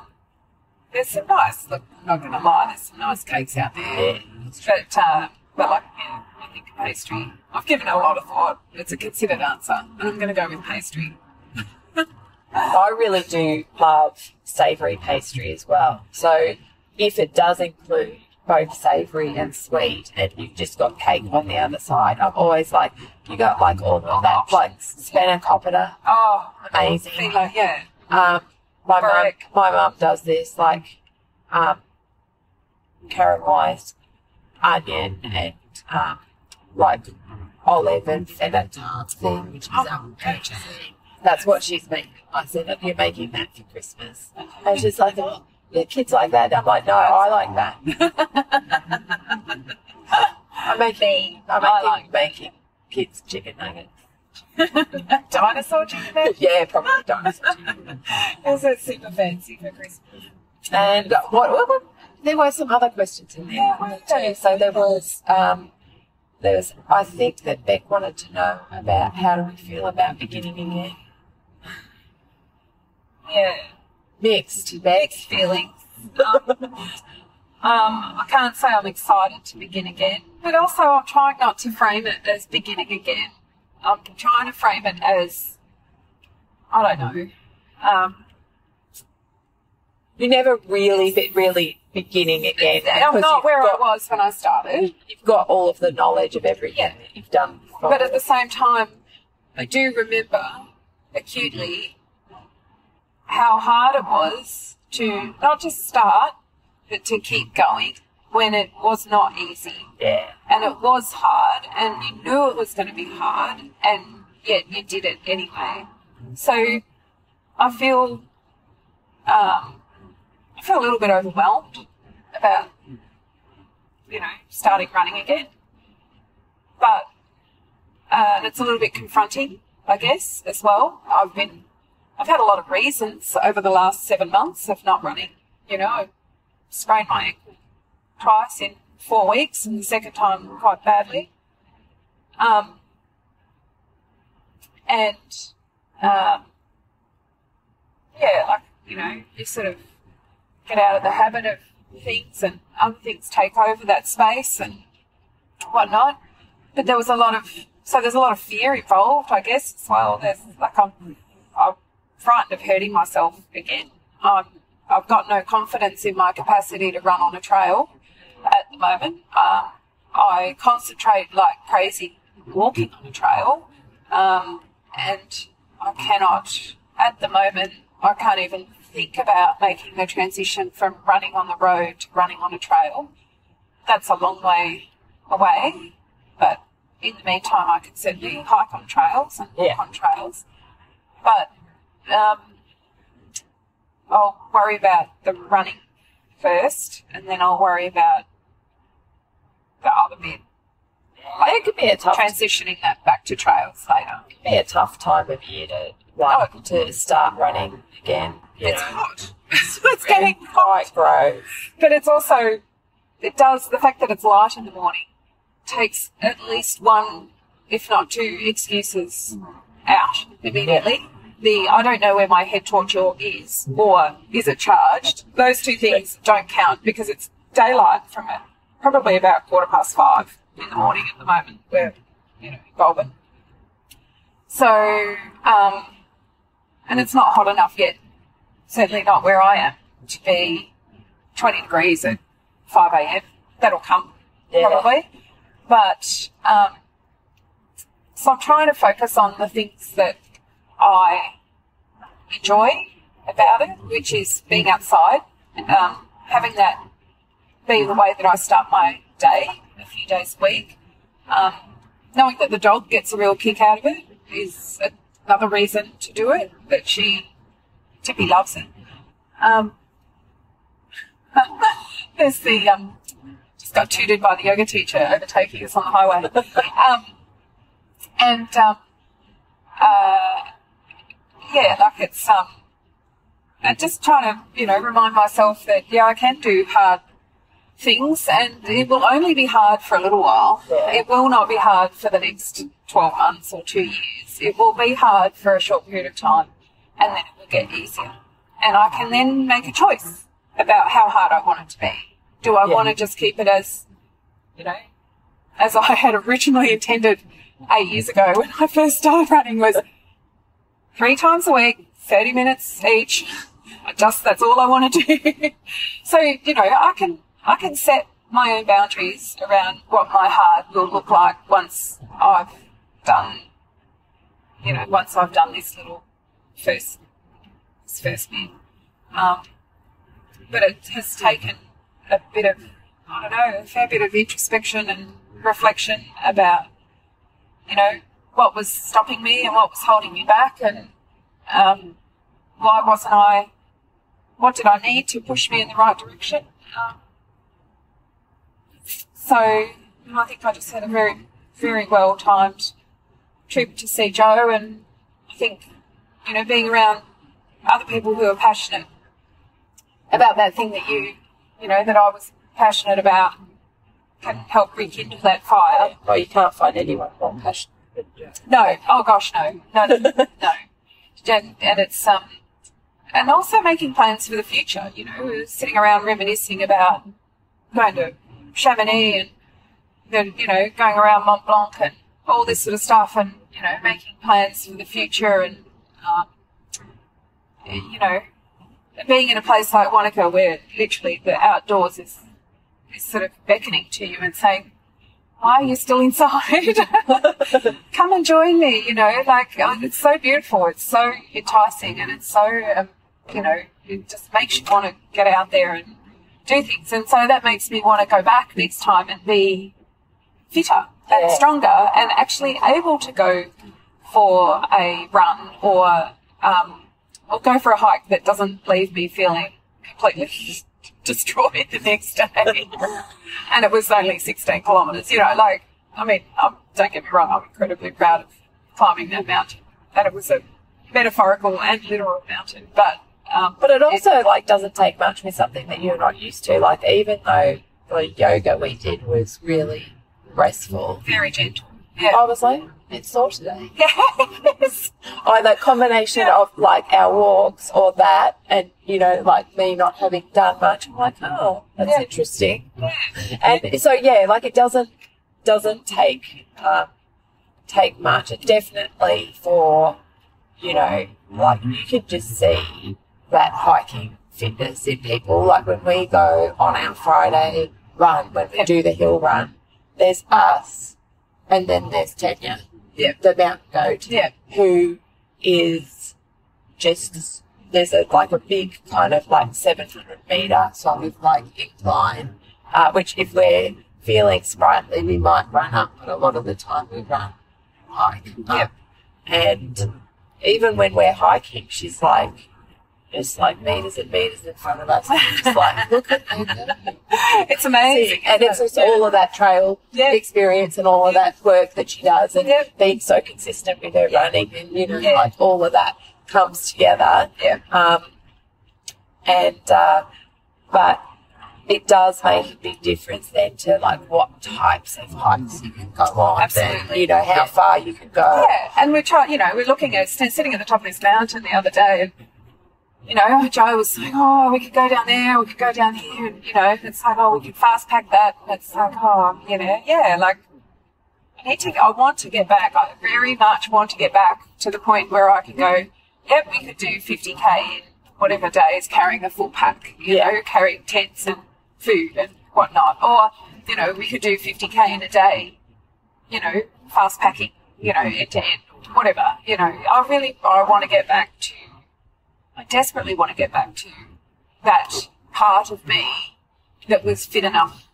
S3: there's some nice, look, I'm not going to lie, there's some nice cakes out there. But, uh, but like, yeah, I think pastry, I've given it a lot of thought. It's a considered answer, and I'm going to go with pastry.
S2: I really do love savoury pastry as well. So if it does include both savoury and sweet, and you've just got cake on the other side, I'm always like, you got like all of that, like spanakopita,
S3: Oh,
S2: amazing.
S3: phyllo, yeah.
S2: Um, my mum, my mum does this like um, caramelised onion and um, like olive and feta tart thing, which is um, that's what she's making. I said, "You're making that for Christmas," and she's like, "Oh, yeah, kids like that." I'm like, "No, I like that." I'm making, I'm
S3: I
S2: making,
S3: like
S2: making kids chicken nuggets.
S3: Dinosaur chicken nuggets?
S2: Yeah, probably dinosaur chicken.
S3: It super fancy for Christmas?
S2: And what, what, what there were some other questions in there
S3: Yeah,
S2: too. So there was um, there was I think that Beck wanted to know about how do we feel about beginning again.
S3: Yeah,
S2: Mixed, Beck.
S3: mixed feelings. Um, I can't say I'm excited to begin again, but also I'm trying not to frame it as beginning again. I'm trying to frame it as, I don't know, um,
S2: You're never really, really beginning again.
S3: I'm not where I was when I started.
S2: You've got all of the knowledge of everything
S3: Yeah.
S2: that you've done before.
S3: But at the same time, I do remember acutely how hard it was to not just start, but to keep going when it was not easy.
S2: yeah,
S3: And it was hard, and you knew it was going to be hard, and yet you did it anyway. So I feel, um, I feel a little bit overwhelmed about, you know, starting running again. But uh, it's a little bit confronting, I guess, as well. I've been, I've had a lot of reasons over the last seven months of not running. You know, I sprained my ankle twice in four weeks, and the second time quite badly. Um, and um, yeah, like you know, you sort of get out of the habit of things, and other things take over that space and whatnot. But there was a lot of so there's a lot of fear involved, I guess, as well. There's like I'm I'm frightened of hurting myself again. I'm I've got no confidence in my capacity to run on a trail at the moment. Um, I concentrate like crazy walking on a trail, um, and I cannot at the moment. I can't even think about making the transition from running on the road to running on a trail. That's a long way away, but in the meantime, I can certainly hike on trails and walk
S2: Yeah.
S3: on trails. But um, I'll worry about the running first, and then I'll worry about the other bit.
S2: It could be a tough
S3: Transitioning that back to trails later.
S2: Could be a tough time of year to like to start running again. You
S3: It's hot. it's getting hot.
S2: quite gross.
S3: But it's also, it does, the fact that it's light in the morning takes at least one, if not two, excuses out immediately. The I don't know where my head torch is, or is it charged? Those two things don't count because it's daylight from it, probably about quarter past five in the morning at the moment. We're, you know, in Goulburn. So, um, and it's not hot enough yet, certainly not where I am, to be 20 degrees at 5 a.m. That'll come
S2: Yeah.
S3: probably. But um, so I'm trying to focus on the things that I enjoy about it, which is being outside, um, having that be the way that I start my day a few days a week. Um, knowing that the dog gets a real kick out of it is another reason to do it, that she, Tippy loves it. Um, there's the, um, just got tutored by the yoga teacher overtaking us on the highway. um, and, um, uh, yeah, like it's, um, and just trying to, you know, remind myself that, yeah, I can do hard things and it will only be hard for a little while.
S2: Yeah.
S3: It will not be hard for the next 12 months or two years. It will be hard for a short period of time and then it will get easier. And I can then make a choice about how hard I want it to be. Do I
S2: Yeah.
S3: want to just keep it as, you know, as I had originally intended eight years ago when I first started running was three times a week, 30 minutes each. I just, that's all I want to do. so, you know, I can, I can set my own boundaries around what my heart will look like once I've done, you know, once I've done this little first, this first bit. Um, but it has taken a bit of, I don't know, a fair bit of introspection and reflection about, you know, what was stopping me and what was holding me back and um, why wasn't I, what did I need to push me in the right direction? Um, so I think I just had a very, very well timed trip to see Joe and I think, you know, being around other people who are passionate about that thing that you, you know, that I was passionate about can help rekindle that fire.
S2: Well, you can't find anyone more passionate
S3: No, oh gosh, no, no, no, no. And, and it's um, and also making plans for the future. You know, sitting around reminiscing about going to Chamonix and then you know going around Mont Blanc and all this sort of stuff, and you know making plans for the future and um, you know being in a place like Wanaka where literally the outdoors is is sort of beckoning to you and saying, why are you still inside? Come and join me, you know, like, oh, it's so beautiful. It's so enticing and it's so, um, you know, it just makes you want to get out there and do things. And so that makes me want to go back next time and be fitter and
S2: Yeah.
S3: stronger and actually able to go for a run or, um, or go for a hike that doesn't leave me feeling completely destroyed the next day. and it was only 16 kilometres, you know, like, I mean, um, don't get me wrong, I'm incredibly proud of climbing that mountain. And it was a metaphorical and literal mountain, but, um,
S2: But it also like doesn't take much with something that you're not used to. Like even though the yoga we did was really restful,
S3: very gentle. Yeah.
S2: I was like, it's sore today.
S3: yes.
S2: Or that combination of like our walks or that, and you know, like me not having done much. I'm like, oh, that's
S3: Yeah.
S2: interesting.
S3: Yeah.
S2: And so yeah, like it doesn't doesn't take um, take much. It definitely for you know, like you can just see that hiking fitness in people. Like when we go on our Friday run, when we do the hill run, there's us, and then there's Tanya,
S3: Yeah.
S2: the mountain goat,
S3: Yeah.
S2: who is just there's a like a big kind of like 700 meter sort of like incline, uh, which if we're feeling sprightly, we might run up, but a lot of the time we run hike. up.
S3: Yep.
S2: And even when we're hiking, she's like, just like meters and meters in front of us. And just like, look at.
S3: It's amazing.
S2: And it's just
S3: it?
S2: all of that trail
S3: Yeah.
S2: experience and all of that work that she does and
S3: Yeah.
S2: being so consistent with her running and, you know,
S3: Yeah.
S2: like all of that comes together.
S3: Yeah.
S2: Um, and, uh, but it does make a big difference then to like what types of hikes you can go on and,
S3: Absolutely.
S2: you know, how
S3: Yeah.
S2: far you can go.
S3: Yeah, and we're trying, you know, we're looking at sitting at the top of this mountain the other day, and you know, Joe was like, "Oh, we could go down there, we could go down here," and you know, it's like, "Oh, we could fast pack that." And it's like, "Oh, you know, yeah, like I need to, I want to get back. I very much want to get back to the point where I can go. Yep, we could do 50k in whatever days, carrying a full pack, you
S2: Yeah.
S3: know, carrying tents and food and whatnot, or you know, we could do 50k in a day you know, fast packing, you know, end to end, whatever. You know, I really, I want to get back to, I desperately want to get back to that part of me that was fit enough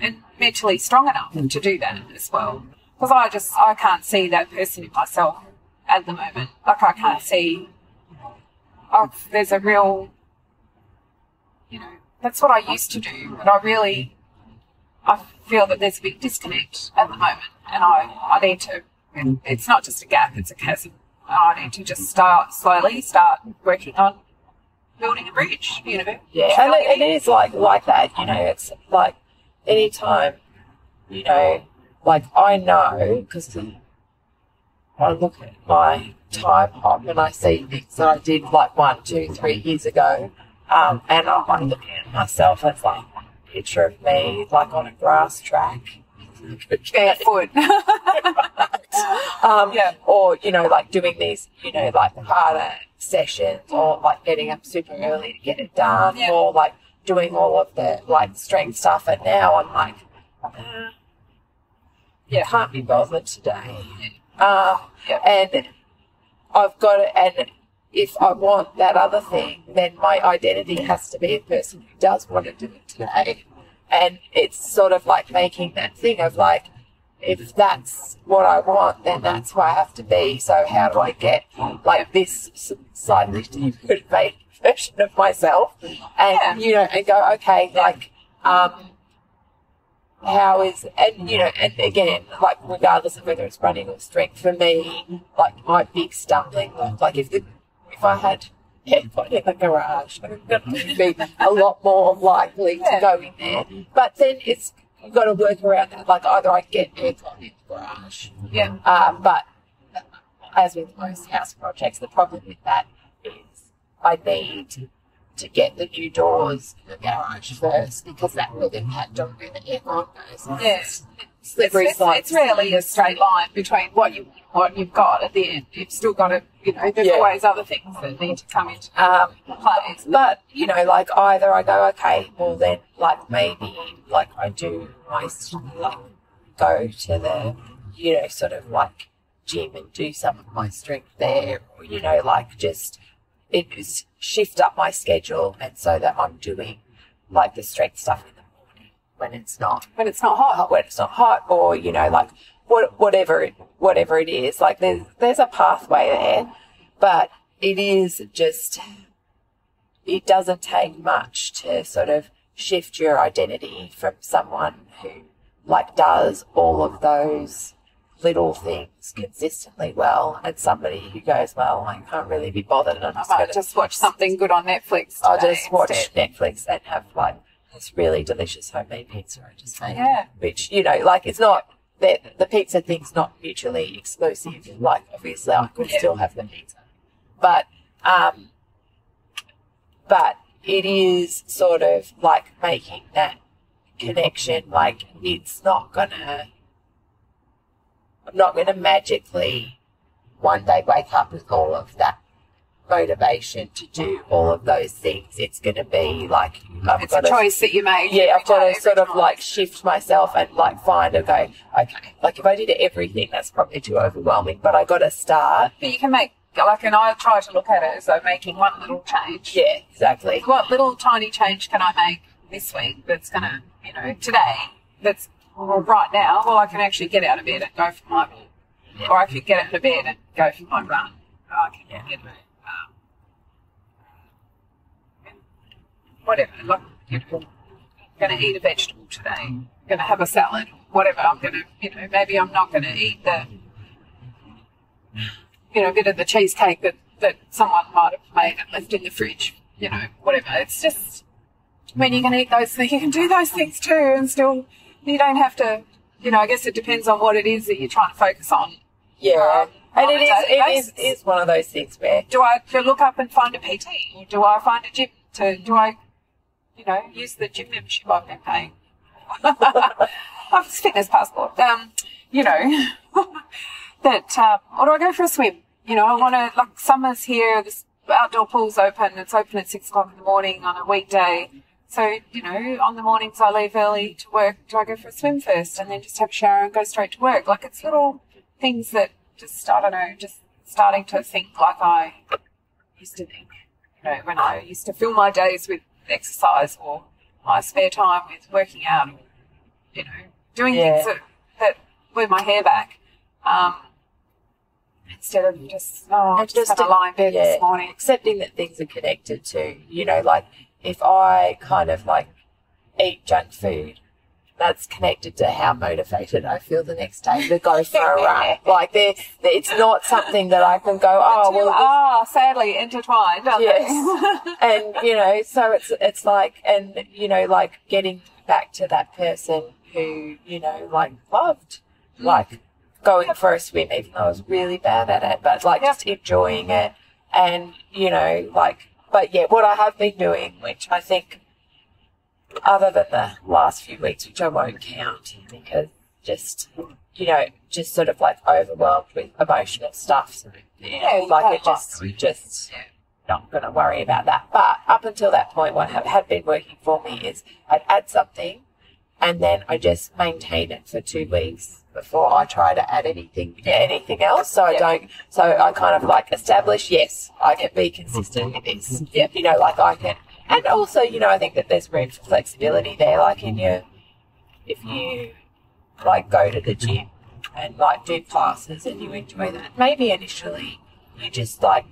S3: and mentally strong enough to do that as well. Because I just, I can't see that person in myself at the moment. Like I can't see, oh, there's a real, you know, that's what I used to do, but I really, I feel that there's a big disconnect at the moment, and I, I need to. And It's not just a gap; it's a chasm. I need to just start slowly, start working on building a bridge. You know,
S2: Yeah, and it, it is like like that. You know, it's like anytime, you know, like I know because I look at my Timehop and I see things that I did like one, two, three years ago, um, and I'm looking at myself as like a picture of me like on a grass track.
S3: Barefoot.
S2: um,
S3: Yeah.
S2: or you know, like doing these, you know, like harder sessions, or like getting up super early to get it done,
S3: Yeah.
S2: or like doing all of the like strength stuff. And now I'm like, uh,
S3: Yeah.
S2: can't be bothered today. Um,
S3: Yeah.
S2: and I've got it, and if I want that other thing, then my identity has to be a person who does want to do it today. And it's sort of like making that thing of like, if that's what I want, then that's who I have to be. So how do I get like this slightly demotivated version of myself, and
S3: Yeah.
S2: you know, and go okay, like, um, how is and you know, and again, like regardless of whether it's running or strength, for me, like my big stumbling block, like if the if I had aircon in the garage, going to be a lot more likely to go in there. But then it's you've got to work around that. Like either I get aircon in the garage,
S3: yeah,
S2: um, but as with most house projects, the problem with that is I need to get the new doors in the garage first because that will impact on where the aircon goes.
S3: Yeah.
S2: It's slippery
S3: it's,
S2: slope.
S3: it's really a straight line between what you what you've got at the end. You've still got to, you know, there's
S2: Yeah.
S3: always other things that need to come into
S2: Um,
S3: play.
S2: But you know, like either I go, okay, well then, like maybe, like I do my like go to the, you know, sort of like gym and do some of my strength there, or you know, like just it is shift up my schedule, and so that I'm doing like the strength stuff in when it's not
S3: When it's not hot.
S2: when it's not hot, or you know, like what, whatever it, whatever it is. Like there's there's a pathway there, but it is just it doesn't take much to sort of shift your identity from someone who like does all of those little things consistently well and somebody who goes well I can't really be bothered and I'm
S3: I
S2: just
S3: might
S2: gonna
S3: just watch something good on Netflix.
S2: I'll just watch
S3: instead.
S2: Netflix and have like this really delicious homemade pizza I just made.
S3: Yeah.
S2: Which, you know, like it's not the the pizza thing's not mutually exclusive. Like obviously I could
S3: Yeah.
S2: still have the pizza. But um but it is sort of like making that connection like it's not gonna I'm not gonna magically one day wake up with all of that motivation to do all of those things. It's going to be like I've
S3: It's a
S2: got to,
S3: choice that you make.
S2: yeah, I've got to sort of like shift myself and like find and go, okay, like if I did everything, that's probably too overwhelming. But I got to start.
S3: But you can make like, and I try to look at it as though making one little change.
S2: Yeah, exactly.
S3: What little tiny change can I make this week that's going to, you know, today, that's well, right now, well, I can actually get out of bed and go for my walk. Or I could get out of bed and go for my run. Oh, I can,
S1: Yeah.
S3: you know, um, whatever. Like, you know, I'm going to eat a vegetable today. I'm going to have a salad. Whatever. I'm going to, you know, maybe I'm not going to eat the, you know, bit of the cheesecake that that someone might have made and left in the fridge. You know, whatever. It's just when you can eat those things, you can do those things too, and still you don't have to. You know, I guess it depends on what it is that you're trying to focus on.
S2: Yeah.
S3: Um,
S2: and it
S3: a
S2: is, it is, is one of those things where,
S3: do I look up and find a PT, or do I find a gym? To do I, you know, use the gym membership I've been paying? I've fitness passport. Um, you know, that um, or do I go for a swim? You know, I want to like summer's here. This outdoor pool's open. It's open at six o'clock in the morning on a weekday. So you know, on the mornings I leave early to work. Do I go for a swim first and then just have a shower and go straight to work? Like it's little things that just I don't know, just starting to think like I used to think. You know, when I used to fill my days with exercise or my spare time with working out or, you know, doing
S2: Yeah.
S3: things that, that blew my hair back. Um, instead of just, oh, I'm just,
S2: just
S3: lie in bed
S2: yeah,
S3: this morning.
S2: accepting that things are connected to, you know, like if I kind of like eat junk food, that's connected to how motivated I feel the next day to go for a run. Like there, it's not something that I can go, oh, well, this-
S3: are sadly intertwined,
S2: Yes. and you know so it's it's like and you know like getting back to that person who you know like loved mm. like going for a swim even though I was really bad at it but like
S3: Yep.
S2: just enjoying it and you know like but yeah what I have been doing which I think other than the last few weeks which I won't count because just you know just sort of like overwhelmed with emotional stuff so you know, like it
S3: yeah.
S2: just just not going to worry about that. But up until that point, what ha- had been working for me is I'd add something and then I just maintain it for two weeks before I try to add anything anything else. So I don't. So I kind of like establish. Yes, I can be consistent with this. Mm-hmm. Yeah, you know, like I can. And also, you know, I think that there's room for flexibility there. Like in your, if you like go to the gym and like do classes and you enjoy that, maybe initially you just like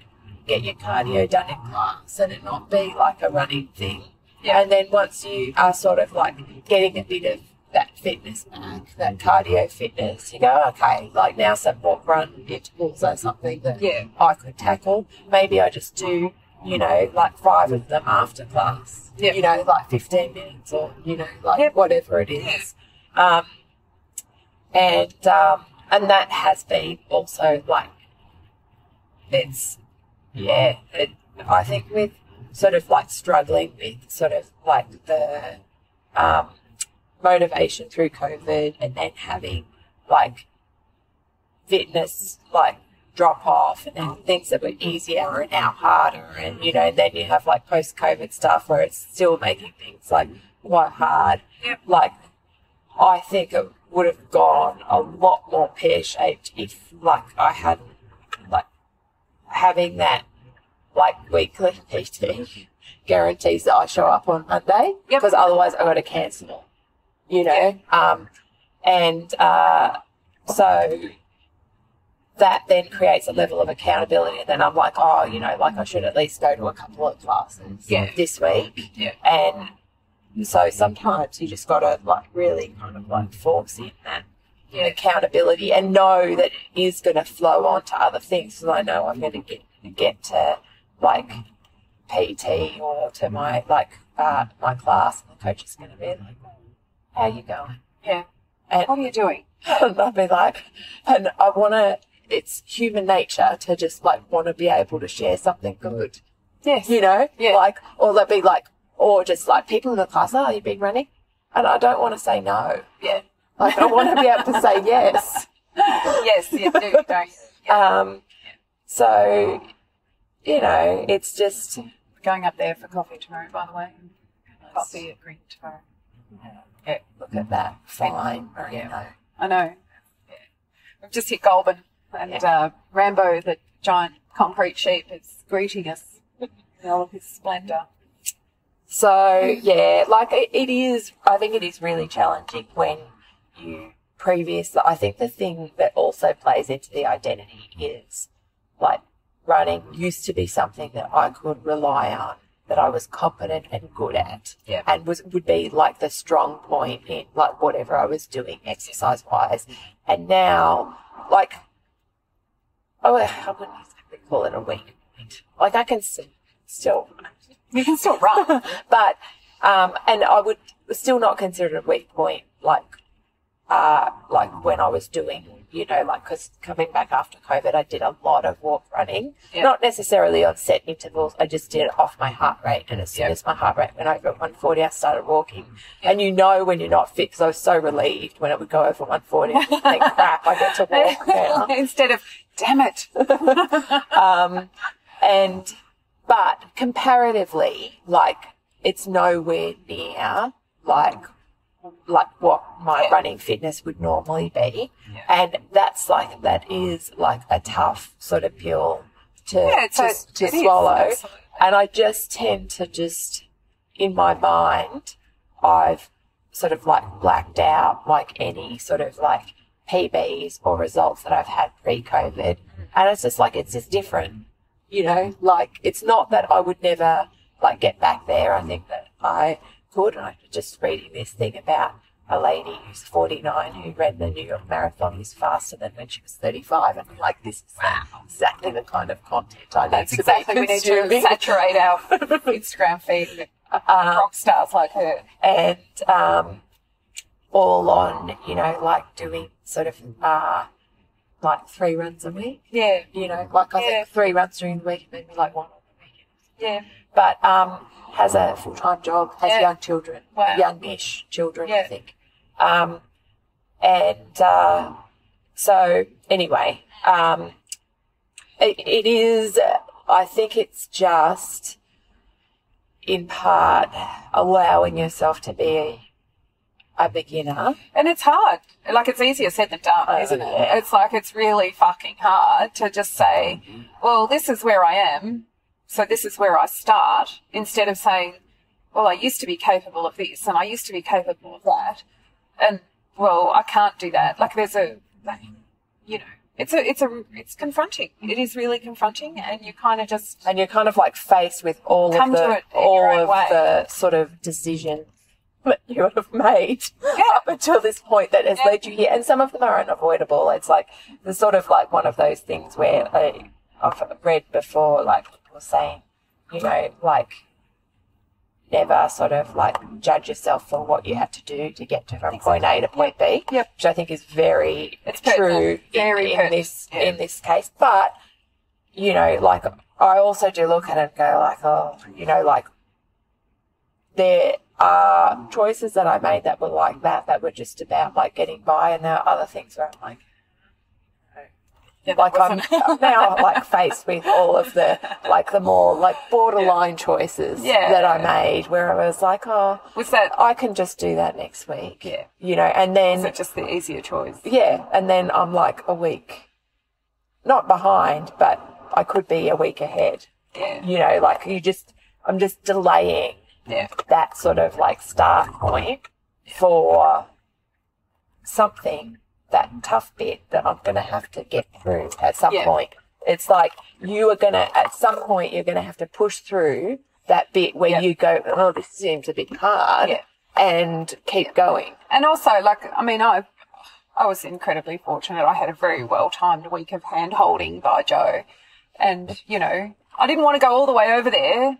S2: get your cardio done in class and it not be like a running thing.
S3: Yeah.
S2: And then once you are sort of like getting a bit of that fitness back, that cardio fitness, you go, okay, like now some walk run intervals are something that
S3: Yeah.
S2: I could tackle. Maybe I just do, you know, like five of them after class.
S3: Yeah.
S2: You know, like 15 minutes or, you know, like
S3: Yep.
S2: whatever it is. Um, and, um, and that has been also like, it's, yeah, it, I think with sort of like struggling with sort of like the, um, motivation through COVID and then having like fitness like drop off and things that were easier are now harder and you know then you have like post COVID stuff where it's still making things like quite hard.
S3: Yep.
S2: Like I think it would have gone a lot more pear shaped if like I had like having that like weekly PT guarantees that I show up on Monday
S3: Yep.
S2: because otherwise I got to cancel. You know, um, and uh, so that then creates a level of accountability. And then I'm like, oh, you know, like I should at least go to a couple of classes
S3: Yeah.
S2: this week.
S3: Yeah.
S2: And so sometimes you just got to like really kind of like force in that
S3: Yeah.
S2: accountability and know that it is going to flow on to other things. So I know I'm going to get get to like PT or to my like uh, my class, and the coach is going to be like, "How you going?"
S3: Yeah.
S2: And
S3: What are you doing?
S2: and I'll be like, and I want to. It's human nature to just like want to be able to share something good,
S3: Yes.
S2: you know,
S3: Yeah.
S2: like or they'll be like, or just like people in the class, oh, you've been running, and I don't want to say no.
S3: Yeah.
S2: Like I want to be able to say yes.
S3: Yes, you do, don't you?
S2: Um, so, you know, it's just,
S3: Going up there for coffee tomorrow, by the way. Coffee at Green tomorrow.
S2: yeah, look at that. Fine.
S3: Yeah.
S2: You know.
S3: I know. Yeah. We've just hit Goulburn, and uh, Rambo, the giant concrete sheep, is greeting us in all of his splendour.
S2: So, yeah, like it, it is, I think it is really challenging when you previous, I think the thing that also plays into the identity is like running used to be something that I could rely on, that I was competent and good at,
S3: Yeah.
S2: and was would be like the strong point in like whatever I was doing exercise wise. And now, like, oh, I wouldn't exactly call it a weak point. Like I can still
S3: You can still run.
S2: but um, and I would still not consider it a weak point, like uh, like when I was doing, you know, like because coming back after COVID, I did a lot of walk running,
S3: Yeah.
S2: not necessarily on set intervals. I just did it off my heart rate, and as soon
S3: Yeah.
S2: as my heart rate went over 140, I started walking. And you know when you're not fit, because I was so relieved when it would go over 140. I think, crap, I get to walk now.
S3: Instead of, damn it.
S2: Um, and but comparatively, like it's nowhere near like like what my running fitness would normally be,
S3: Yeah.
S2: and that's like that is like a tough sort of pill to
S3: Yeah,
S2: to, to swallow.
S3: absolutely.
S2: and I just tend to just in my mind, I've sort of like blacked out like any sort of like PBs or results that I've had pre-COVID, and it's just like it's just different, you know. Like it's not that I would never like get back there. I think that I And I was just reading this thing about a lady who's 49 who ran the New York Marathon who's faster than when she was 35, and I'm like, this is exactly the kind of content I need
S3: That's
S2: to
S3: exactly,
S2: be
S3: we need to saturate our Instagram feed with
S2: Um,
S3: rock stars like her.
S2: and um, all on, you know, like doing sort of uh, like three runs a week.
S3: Yeah,
S2: You know, like I
S3: Yeah.
S2: think three runs during the week, maybe like one on the weekend.
S3: yeah,
S2: But um, has a full time job, has
S3: Yeah.
S2: young children,
S3: Wow.
S2: youngish children, I think. Um, and uh, so anyway, um, it, it is. I think it's just in part allowing yourself to be a beginner.
S3: and it's hard. Like it's easier said than done,
S2: Oh,
S3: isn't it?
S2: yeah.
S3: It's like it's really fucking hard to just say, well, this is where I am, so this is where I start, instead of saying, well, I used to be capable of this and I used to be capable of that, and well, I can't do that. Like there's a, like, you know, it's a, it's a, it's confronting. It is really confronting, and you kind of just
S2: and you're kind of like faced with all of the all of
S3: way.
S2: the sort of decisions that you would have made
S3: Yeah.
S2: up until this point that has
S3: Yeah.
S2: led you here, and some of them are unavoidable. It's like there's sort of like one of those things where I, I've read before, like people saying, you know, like never sort of like judge yourself for what you had to do to get to from point A to point B,
S3: Yep.
S2: which I think is very
S3: It's
S2: true.
S3: Very
S2: in, in this
S3: Yeah.
S2: in this case. But you know, like I also do look at it and go like, oh, you know, like there are choices that I made that were like that, that were just about like getting by, and there are other things where I'm like,
S3: yeah,
S2: like I'm now like faced with all of the like the more like borderline choices
S3: Yeah.
S2: that I made, where I was like, oh,
S3: was that
S2: I can just do that next week,
S3: Yeah.
S2: you know, and then
S3: is it just the easier choice?
S2: yeah, and then I'm like a week, not behind, but I could be a week ahead.
S3: Yeah,
S2: You know, like you just, I'm just delaying
S3: yeah,
S2: that sort of like start point for something, that tough bit that I'm going to have to get through at some
S3: Yeah.
S2: point. It's like you are going to, at some point, you're going to have to push through that bit where
S3: Yeah.
S2: you go, oh, this seems a bit hard,
S3: Yeah.
S2: and keep going.
S3: and also like I mean I I was incredibly fortunate. I had a very well timed week of hand holding by Joe, and you know I didn't want to go all the way over there,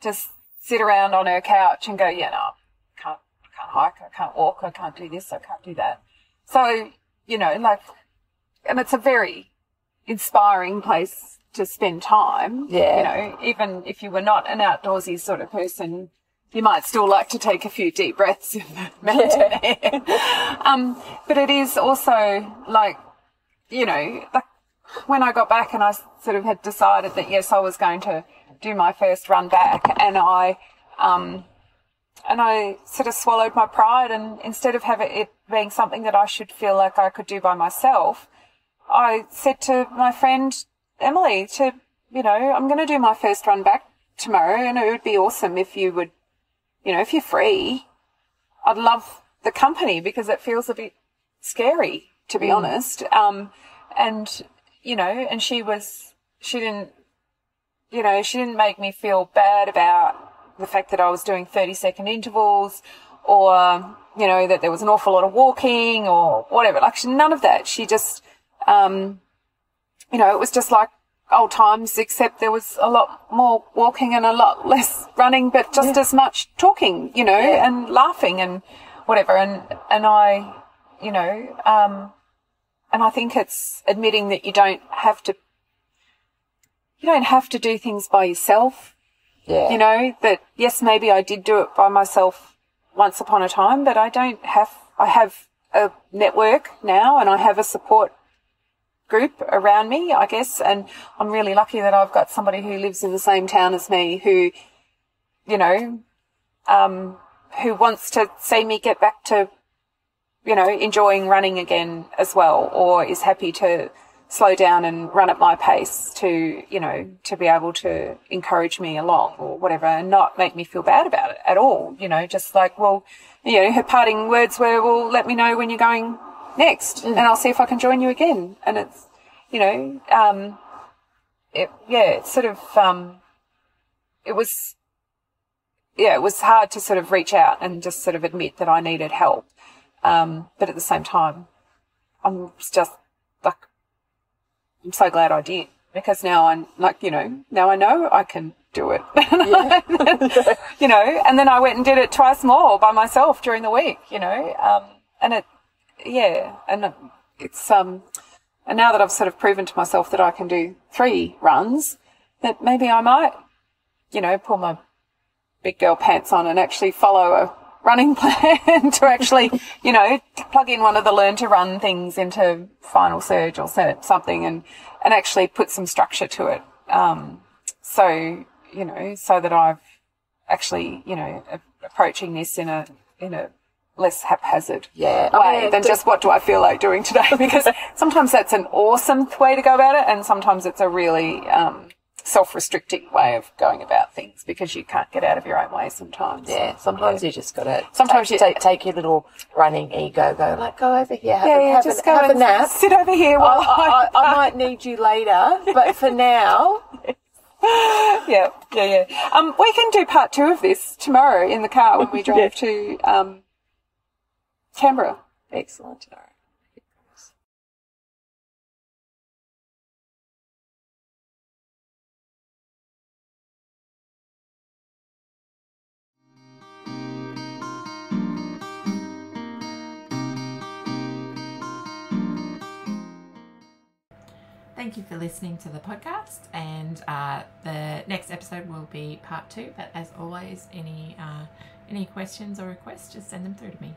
S3: just sit around on her couch and go, yeah, no, I can't, I can't hike, I can't walk, I can't do this, I can't do that. So you know, like, and it's a very inspiring place to spend time.
S2: Yeah.
S3: You know, even if you were not an outdoorsy sort of person, you might still like to take a few deep breaths in the mountain air. um, but it is also like, you know, like when I got back and I sort of had decided that yes, I was going to do my first run back, and I, um, and I sort of swallowed my pride, and instead of having it being something that I should feel like I could do by myself, I said to my friend Emily to, you know, I'm going to do my first run back tomorrow, and it would be awesome if you would, you know, if you're free. I'd love the company because it feels a bit scary, to be honest. Um, and you know, and she was she didn't, you know, she didn't make me feel bad about the fact that I was doing 30 second intervals or, you know, that there was an awful lot of walking or whatever. Like, she, none of that. She just, um, you know, it was just like old times, except there was a lot more walking and a lot less running, but just yeah. as much talking, you know, yeah. and laughing and whatever. And, and I, you know, um, and I think it's admitting that you don't have to, you don't have to do things by yourself.
S2: Yeah.
S3: You know, that yes, maybe I did do it by myself once upon a time, but I don't have, I have a network now and I have a support group around me, I guess. And I'm really lucky that I've got somebody who lives in the same town as me who, you know, um, who wants to see me get back to, you know, enjoying running again as well, or is happy to slow down and run at my pace to, you know, to be able to encourage me along or whatever and not make me feel bad about it at all. You know, just like, well, you know, her parting words were, well, let me know when you're going next mm. and I'll see if I can join you again. And it's, you know, um, it, yeah, it's sort of, um, it was, yeah, it was hard to sort of reach out and just sort of admit that I needed help. Um, but at the same time, I'm just like, I'm so glad I did because now I'm like, you know, now I know I can do it. Yeah. you know, and then I went and did it twice more by myself during the week, you know, um, and it, yeah, and it's um, and now that I've sort of proven to myself that I can do three runs, that maybe I might, you know, pull my big girl pants on and actually follow a running plan to actually, you know, plug in one of the learn to run things into Final Surge or something and, and actually put some structure to it. Um, so, you know, so that I've actually, you know, approaching this in a, in a less haphazard
S2: yeah,
S3: way than just what do I feel like doing today? Because sometimes that's an awesome way to go about it, and sometimes it's a really um, self-restricting way of going about things because you can't get out of your own way sometimes.
S2: Yeah, sometimes yeah. you just got to.
S3: Sometimes
S2: take,
S3: you
S2: take, take, your little running ego, go like go over here, have,
S3: yeah,
S2: a,
S3: yeah,
S2: have,
S3: just
S2: a,
S3: go
S2: have a nap,
S3: sit over here. While
S2: I, I, I, I might need you later, but for now.
S3: yeah, yeah, yeah. Um, we can do part two of this tomorrow in the car when we drive yeah. to um, Canberra.
S2: Excellent.
S1: Thank you for listening to the podcast, and uh, the next episode will be part two. But as always, any uh, any questions or requests, just send them through to me.